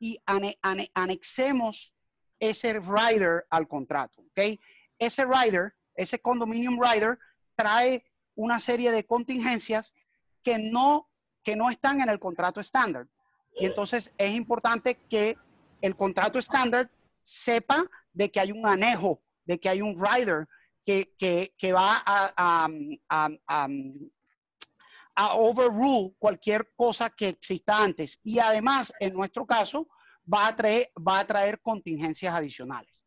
y ane, ane, anexemos ese rider al contrato, ¿ok? Ese rider, ese condominium rider, trae una serie de contingencias que no, que no están en el contrato estándar. Y entonces es importante que el contrato estándar sepa de que hay un anejo, de que hay un rider que, que, va a, a, a, a, overrule cualquier cosa que exista antes. Y además, en nuestro caso, va a traer, va a traer contingencias adicionales.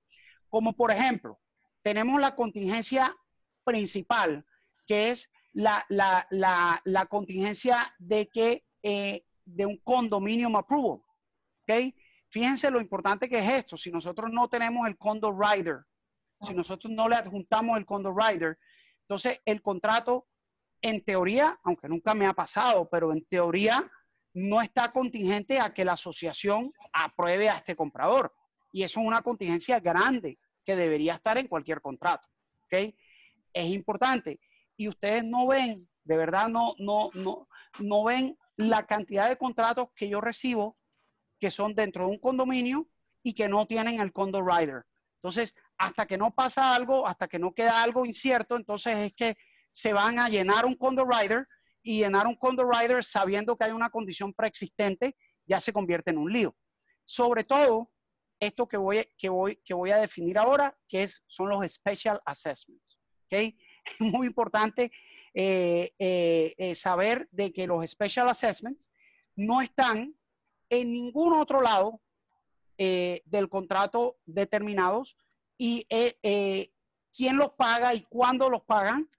Como por ejemplo, tenemos la contingencia principal, que es la, la, la, la contingencia de que eh, de un condominium approval. ¿Ok? Fíjense lo importante que es esto. Si nosotros no tenemos el condo rider, si nosotros no le adjuntamos el condo rider, entonces el contrato, en teoría, aunque nunca me ha pasado, pero en teoría no está contingente a que la asociación apruebe a este comprador. Y eso es una contingencia grande que debería estar en cualquier contrato. Es importante. Y ustedes no ven, de verdad no, no, no, no ven la cantidad de contratos que yo recibo que son dentro de un condominio y que no tienen el condo rider. Entonces, hasta que no pasa algo, hasta que no queda algo incierto, entonces es que se van a llenar un condo rider y llenar un condo rider sabiendo que hay una condición preexistente ya se convierte en un lío. Sobre todo, esto que voy, que voy, que voy a definir ahora, que es, son los special assessments. ¿okay? Es muy importante eh, eh, eh, saber de que los special assessments no están en ningún otro lado del contrato determinados y quién los paga y cuándo los pagan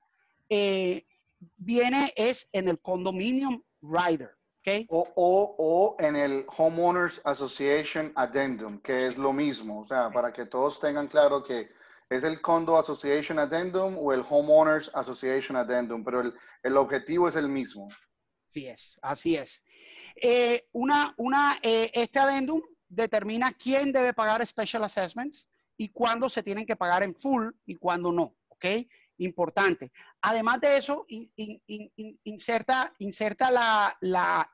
viene es en el condominium rider. Okay. O, o, o, en el Homeowners Association Addendum, que es lo mismo, o sea, para que todos tengan claro que es el Condo Association Addendum o el Homeowners Association Addendum, pero el, el objetivo es el mismo. Así es, así es. Eh, una, una, eh, este adendum determina quién debe pagar special assessments y cuándo se tienen que pagar en full y cuándo no. ¿Ok? Importante. Además de eso, inserta, inserta la, la,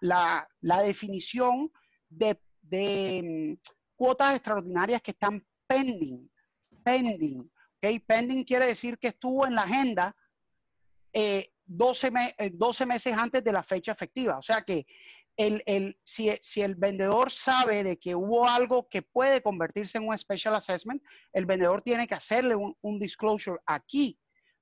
la, definición de, de mm, cuotas extraordinarias que están pending. Pending. ¿Ok? Pending quiere decir que estuvo en la agenda eh, 12, 12 eh, meses antes de la fecha efectiva. O sea que el, el, si, si, el vendedor sabe de que hubo algo que puede convertirse en un special assessment, el vendedor tiene que hacerle un, un disclosure aquí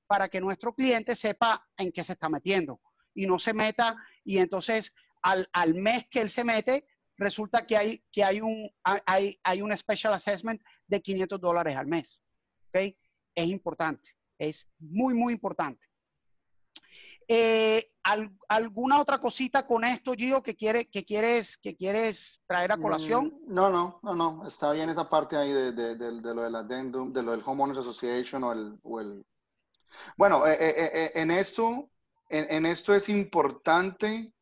para que nuestro cliente sepa en qué se está metiendo y no se meta y entonces al, al mes que él se mete resulta que hay, que hay, un, hay, hay un special assessment de 500 dólares al mes. ¿okay? Es importante, es muy, muy importante. Eh, ¿Alguna otra cosita con esto, Gio, que, quiere, que, quieres, que quieres traer a colación? Mm, no, no, no, no. Está bien esa parte ahí de, de, de, de lo del addendum, de lo del Homeowners Association o el... O el... Bueno, eh, eh, en, esto, en, esto es importante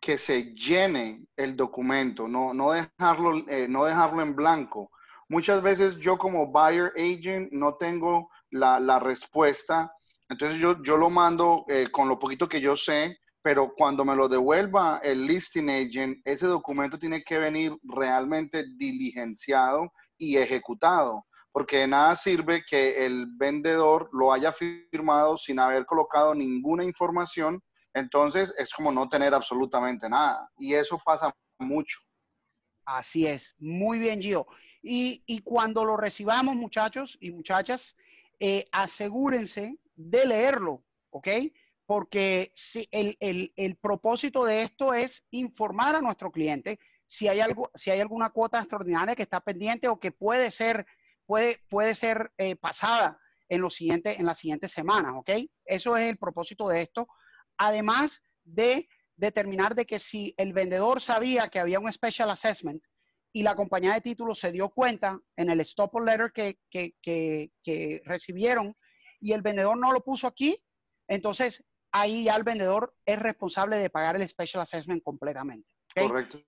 que se llene el documento, no, no, dejarlo, no dejarlo en blanco. Muchas veces yo como buyer agent no tengo la, la respuesta entonces yo, yo lo mando eh, con lo poquito que yo sé, pero cuando me lo devuelva el listing agent, ese documento tiene que venir realmente diligenciado y ejecutado, porque de nada sirve que el vendedor lo haya firmado sin haber colocado ninguna información, entonces es como no tener absolutamente nada. Y eso pasa mucho. Así es, muy bien, Gio. Y, y cuando lo recibamos, muchachos y muchachas, eh, asegúrense de leerlo, ¿ok? Porque si el, el, el, propósito de esto es informar a nuestro cliente si hay, algo, si hay alguna cuota extraordinaria que está pendiente o que puede ser, puede, puede ser eh, pasada en, los siguientes, en las siguientes semanas, ¿ok? Eso es el propósito de esto. Además de determinar de que si el vendedor sabía que había un special assessment y la compañía de títulos se dio cuenta en el stop letter que, que, recibieron y el vendedor no lo puso aquí, entonces ahí ya el vendedor es responsable de pagar el special assessment completamente. Correcto.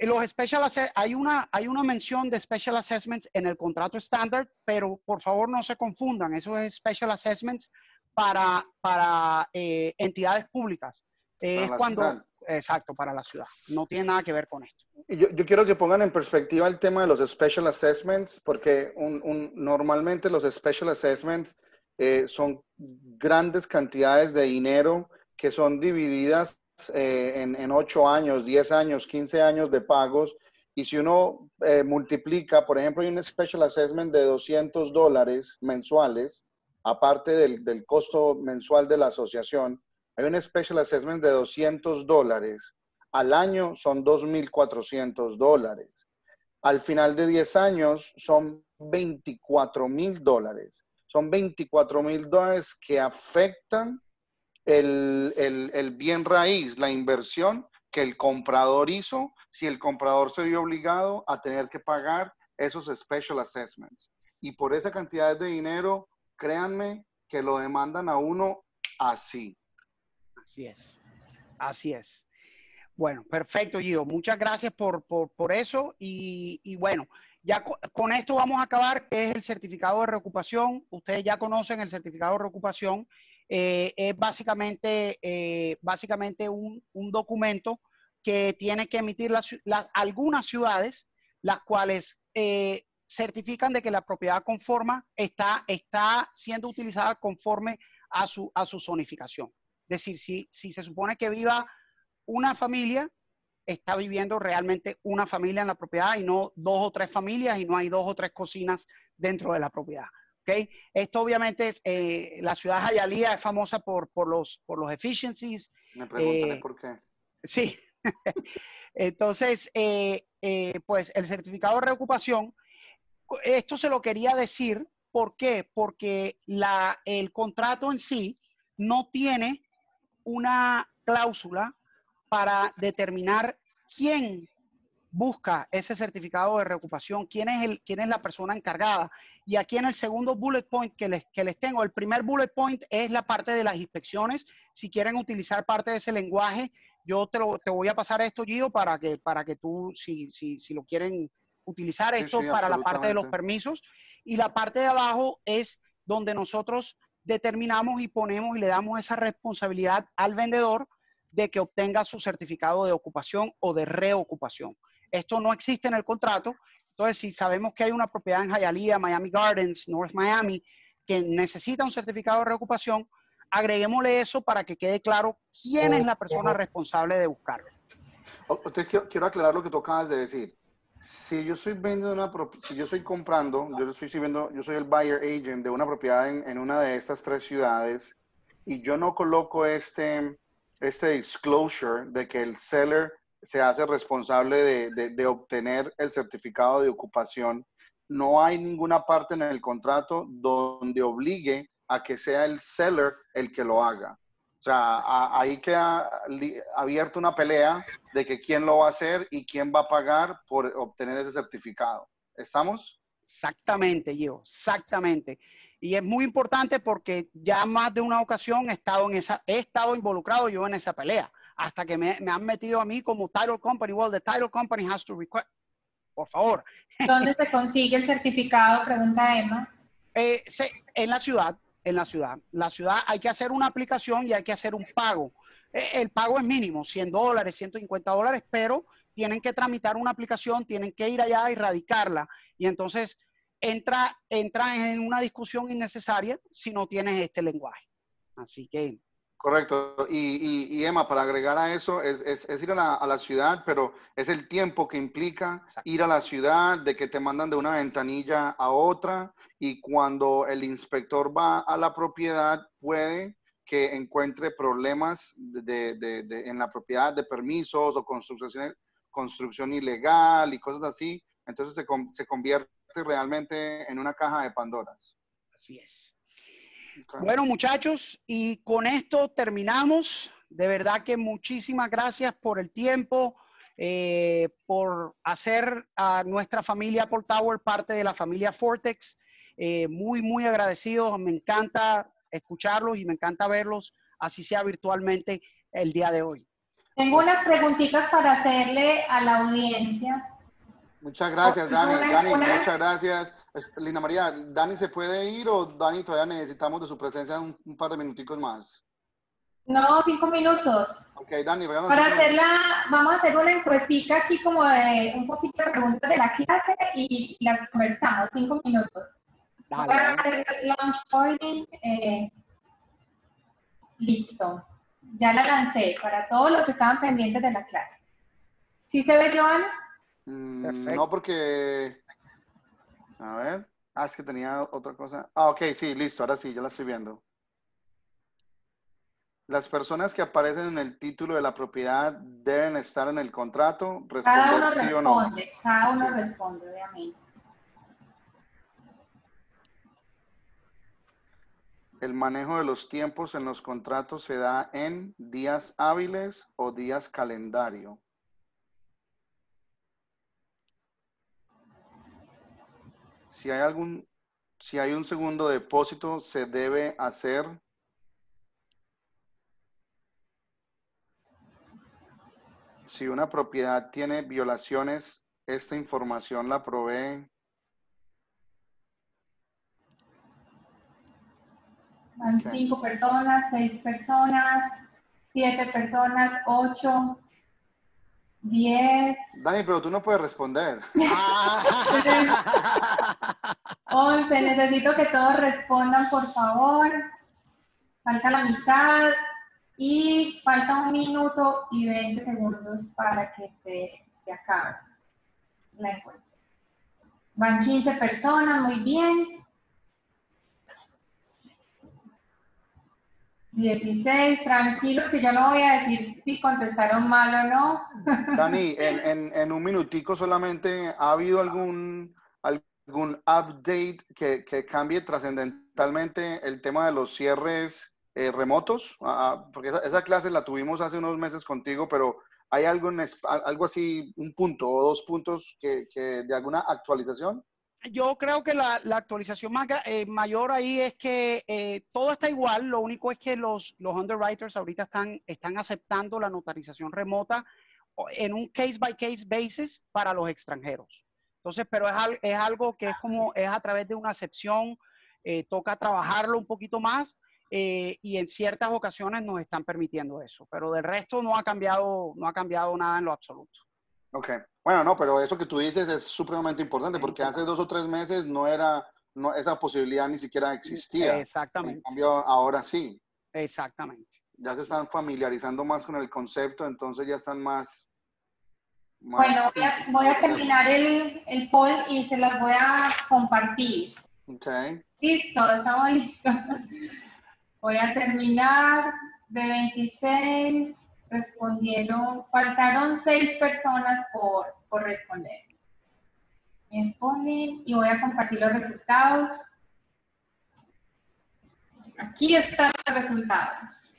Los special hay una, hay una mención de special assessments en el contrato estándar, pero por favor no se confundan, eso es special assessments para, para eh, entidades públicas. es cuando, exacto, para la ciudad. No tiene nada que ver con esto. Yo, yo, quiero que pongan en perspectiva el tema de los special assessments, porque un, un, normalmente los special assessments eh, son grandes cantidades de dinero que son divididas eh, en, en 8 años, 10 años, 15 años de pagos Y si uno eh, multiplica, por ejemplo, hay un special assessment de 200 dólares mensuales, aparte del, del costo mensual de la asociación, hay un special assessment de 200 dólares. Al año son 2.400 dólares. Al final de 10 años son 24 mil dólares. Son 24 mil dólares que afectan el, el, bien raíz, la inversión que el comprador hizo, si el comprador se vio obligado a tener que pagar esos special assessments. Y por esa cantidad de dinero, créanme que lo demandan a uno así. Así es, así es. Bueno, perfecto, Gio. Muchas gracias por, por, por eso. Y, y, bueno, ya con, con, esto vamos a acabar, que es el certificado de reocupación. Ustedes ya conocen el certificado de reocupación. Eh, es básicamente, eh, básicamente un, documento que tiene que emitir las, algunas ciudades, las cuales eh, certifican de que la propiedad conforma está, está siendo utilizada conforme a su, a su zonificación. Es decir, si, si se supone que viva una familia, está viviendo realmente una familia en la propiedad y no dos o tres familias y no hay dos o tres cocinas dentro de la propiedad. Esto obviamente, eh, la ciudad de Hialeah es famosa por, por, los, por los efficiencies. Me preguntan eh, por qué. Sí. Entonces, eh, pues el certificado de reocupación, esto se lo quería decir, ¿por qué? Porque la, el contrato en sí no tiene una cláusula para determinar quién busca ese certificado de reocupación, quién es, el, quién es la persona encargada. Y aquí en el segundo bullet point que les, que les tengo, el primer bullet point es la parte de las inspecciones. Si quieren utilizar parte de ese lenguaje, yo te, lo, te voy a pasar esto, Gio, para que, para que tú, si, si, si lo quieren utilizar, esto sí, sí, para la parte de los permisos. Y la parte de abajo es donde nosotros determinamos y ponemos y le damos esa responsabilidad al vendedor de que obtenga su certificado de ocupación o de reocupación. Esto no existe en el contrato. Entonces, si sabemos que hay una propiedad en Hialeah, Miami Gardens, North Miami, que necesita un certificado de reocupación, agreguémosle eso para que quede claro quién es la persona responsable de buscarlo. Entonces, quiero, quiero aclarar lo que tú acabas de decir. Si yo soy vendiendo una si yo estoy comprando, yo soy sirviendo, yo soy el buyer agent de una propiedad en, en una de estas tres ciudades y yo no coloco este, este disclosure de que el seller se hace responsable de, de, obtener el certificado de ocupación, no hay ninguna parte en el contrato donde obligue a que sea el seller el que lo haga. O sea, ahí queda abierta una pelea de que quién lo va a hacer y quién va a pagar por obtener ese certificado. ¿Estamos? Exactamente, yo, exactamente. Y es muy importante porque ya más de una ocasión he estado, en esa, he estado involucrado yo en esa pelea, hasta que me, me han metido a mí como title company. Well, the title company has to request. Por favor. ¿Dónde se consigue el certificado? Pregunta Emma. Eh, se, en la ciudad, en la ciudad. La ciudad hay que hacer una aplicación y hay que hacer un pago. Eh, el pago es mínimo, 100 dólares, 150 dólares, pero tienen que tramitar una aplicación, tienen que ir allá y radicarla. Y entonces entra, entra en una discusión innecesaria si no tienes este lenguaje. Así que... Correcto. Y, y, y Emma, para agregar a eso, es, es, es ir a la, a la, ciudad, pero es el tiempo que implica Exacto. ir a la ciudad, de que te mandan de una ventanilla a otra, y cuando el inspector va a la propiedad, puede que encuentre problemas de, de, de, en la propiedad de permisos o construcción, construcción ilegal y cosas así. Entonces se, se convierte realmente en una caja de Pandoras. Así es. Okay. Bueno, muchachos, y con esto terminamos. De verdad que muchísimas gracias por el tiempo, eh, por hacer a nuestra familia Apple Tower parte de la familia Fortex. Eh, muy, muy agradecidos. Me encanta escucharlos y me encanta verlos, así sea virtualmente el día de hoy. Tengo unas preguntitas para hacerle a la audiencia. Muchas gracias, Dani. Dani, muchas gracias. Linda María, ¿Dani se puede ir o Dani todavía necesitamos de su presencia un, un par de minuticos más? No, cinco minutos. Ok, Dani, Para hacerla, vamos a hacer una encuestita aquí como de un poquito de preguntas de la clase y las conversamos, cinco minutos. Dale. Para hacer launch pointing, eh, listo. Ya la lancé para todos los que estaban pendientes de la clase. ¿Sí se ve, Joana? Mm, no, porque. A ver. Ah, es que tenía otra cosa. Ah, ok, sí, listo. Ahora sí, ya la estoy viendo. Las personas que aparecen en el título de la propiedad deben estar en el contrato, responder sí o no. Cada uno responde, obviamente. El manejo de los tiempos en los contratos se da en días hábiles o días calendario. Si hay algún, si hay un segundo depósito, se debe hacer Si una propiedad tiene violaciones, esta información la provee. Van cinco personas, seis personas, siete personas, ocho, diez. Dani, pero tú no puedes responder. Once, necesito que todos respondan, por favor. Falta la mitad y falta un minuto y 20 segundos para que se, acabe la encuesta. Van 15 personas, muy bien. 16, tranquilos que yo no voy a decir si contestaron mal o no. Dani, en, en, un minutico solamente, ¿ha habido algún update que, que cambie trascendentalmente el tema de los cierres eh, remotos, porque esa, clase la tuvimos hace unos meses contigo, pero ¿hay algo, en, algo así, un punto o dos puntos que, de alguna actualización? Yo creo que la, actualización más, eh, mayor ahí es que eh, todo está igual, lo único es que los, los underwriters ahorita están, están aceptando la notarización remota en un case by case basis para los extranjeros. Entonces, pero es, es algo que es como, es a través de una excepción, toca trabajarlo un poquito más, eh, y en ciertas ocasiones nos están permitiendo eso, pero del resto no ha cambiado, no ha cambiado nada en lo absoluto. Ok, bueno, no, pero eso que tú dices es supremamente importante porque hace dos o tres meses no era, no, esa posibilidad ni siquiera existía. Exactamente. En cambio, ahora sí. Exactamente. Ya se están familiarizando más con el concepto, entonces ya están más... bueno, voy a, voy a, terminar el, el poll y se las voy a compartir. Ok. Listo, estamos listos. Voy a terminar de 26, respondieron, faltaron 6 personas por, por responder. Bien, y voy a compartir los resultados. Aquí están los resultados.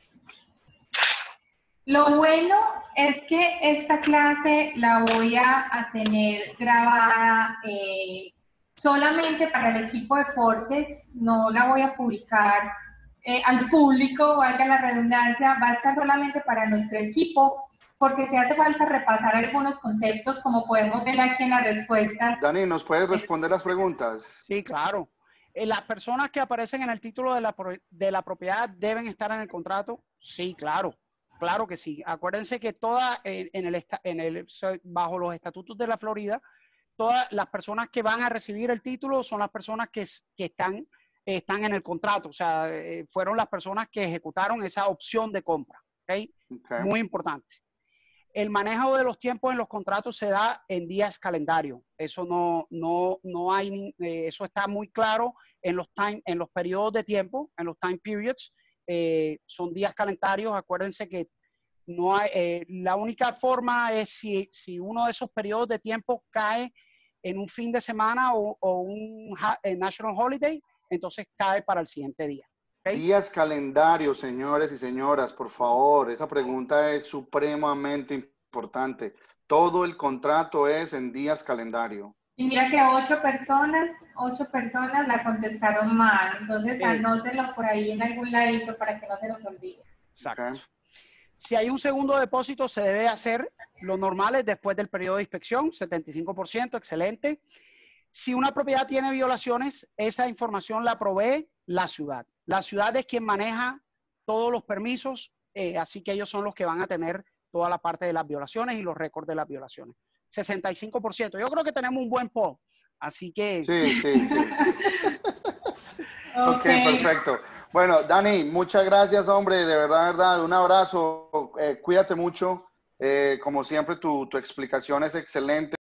Lo bueno es que esta clase la voy a, tener grabada eh, solamente para el equipo de Fortex, no la voy a publicar eh, al público, vaya la redundancia, va a estar solamente para nuestro equipo, porque si hace falta repasar algunos conceptos, como podemos ver aquí en las respuestas. Dani, ¿nos puedes responder las preguntas? Sí, claro. Eh, ¿Las personas que aparecen en el título de la, de la propiedad deben estar en el contrato? Sí, claro. Claro que sí. Acuérdense que todas, en, el, en el, bajo los estatutos de la Florida, todas las personas que van a recibir el título son las personas que, que están están en el contrato, o sea, eh, fueron las personas que ejecutaron esa opción de compra. ¿okay? Muy importante. El manejo de los tiempos en los contratos se da en días calendario. Eso no, no, no hay, eh, eso está muy claro en los, time, en los periodos de tiempo, en los time periods. Eh, son días calendarios. Acuérdense que no hay, la única forma es si, si, uno de esos periodos de tiempo cae en un fin de semana o, o un national holiday, entonces cae para el siguiente día. Días calendarios, señores y señoras, por favor. Esa pregunta es supremamente importante. Todo el contrato es en días calendario. Y mira que ocho personas, ocho personas la contestaron mal. Entonces anótenlo por ahí en algún ladito para que no se nos olvide. Exacto. Si hay un segundo depósito, se debe hacer lo normal después del periodo de inspección, 75%, excelente. Si una propiedad tiene violaciones, esa información la provee la ciudad. La ciudad es quien maneja todos los permisos, eh, así que ellos son los que van a tener toda la parte de las violaciones y los récords de las violaciones. 65%. Yo creo que tenemos un buen poll, así que... Sí, sí, sí. ok, perfecto. Bueno, Dani, muchas gracias, hombre, de verdad, de verdad, un abrazo, eh, cuídate mucho. Eh, como siempre, tu, tu explicación es excelente.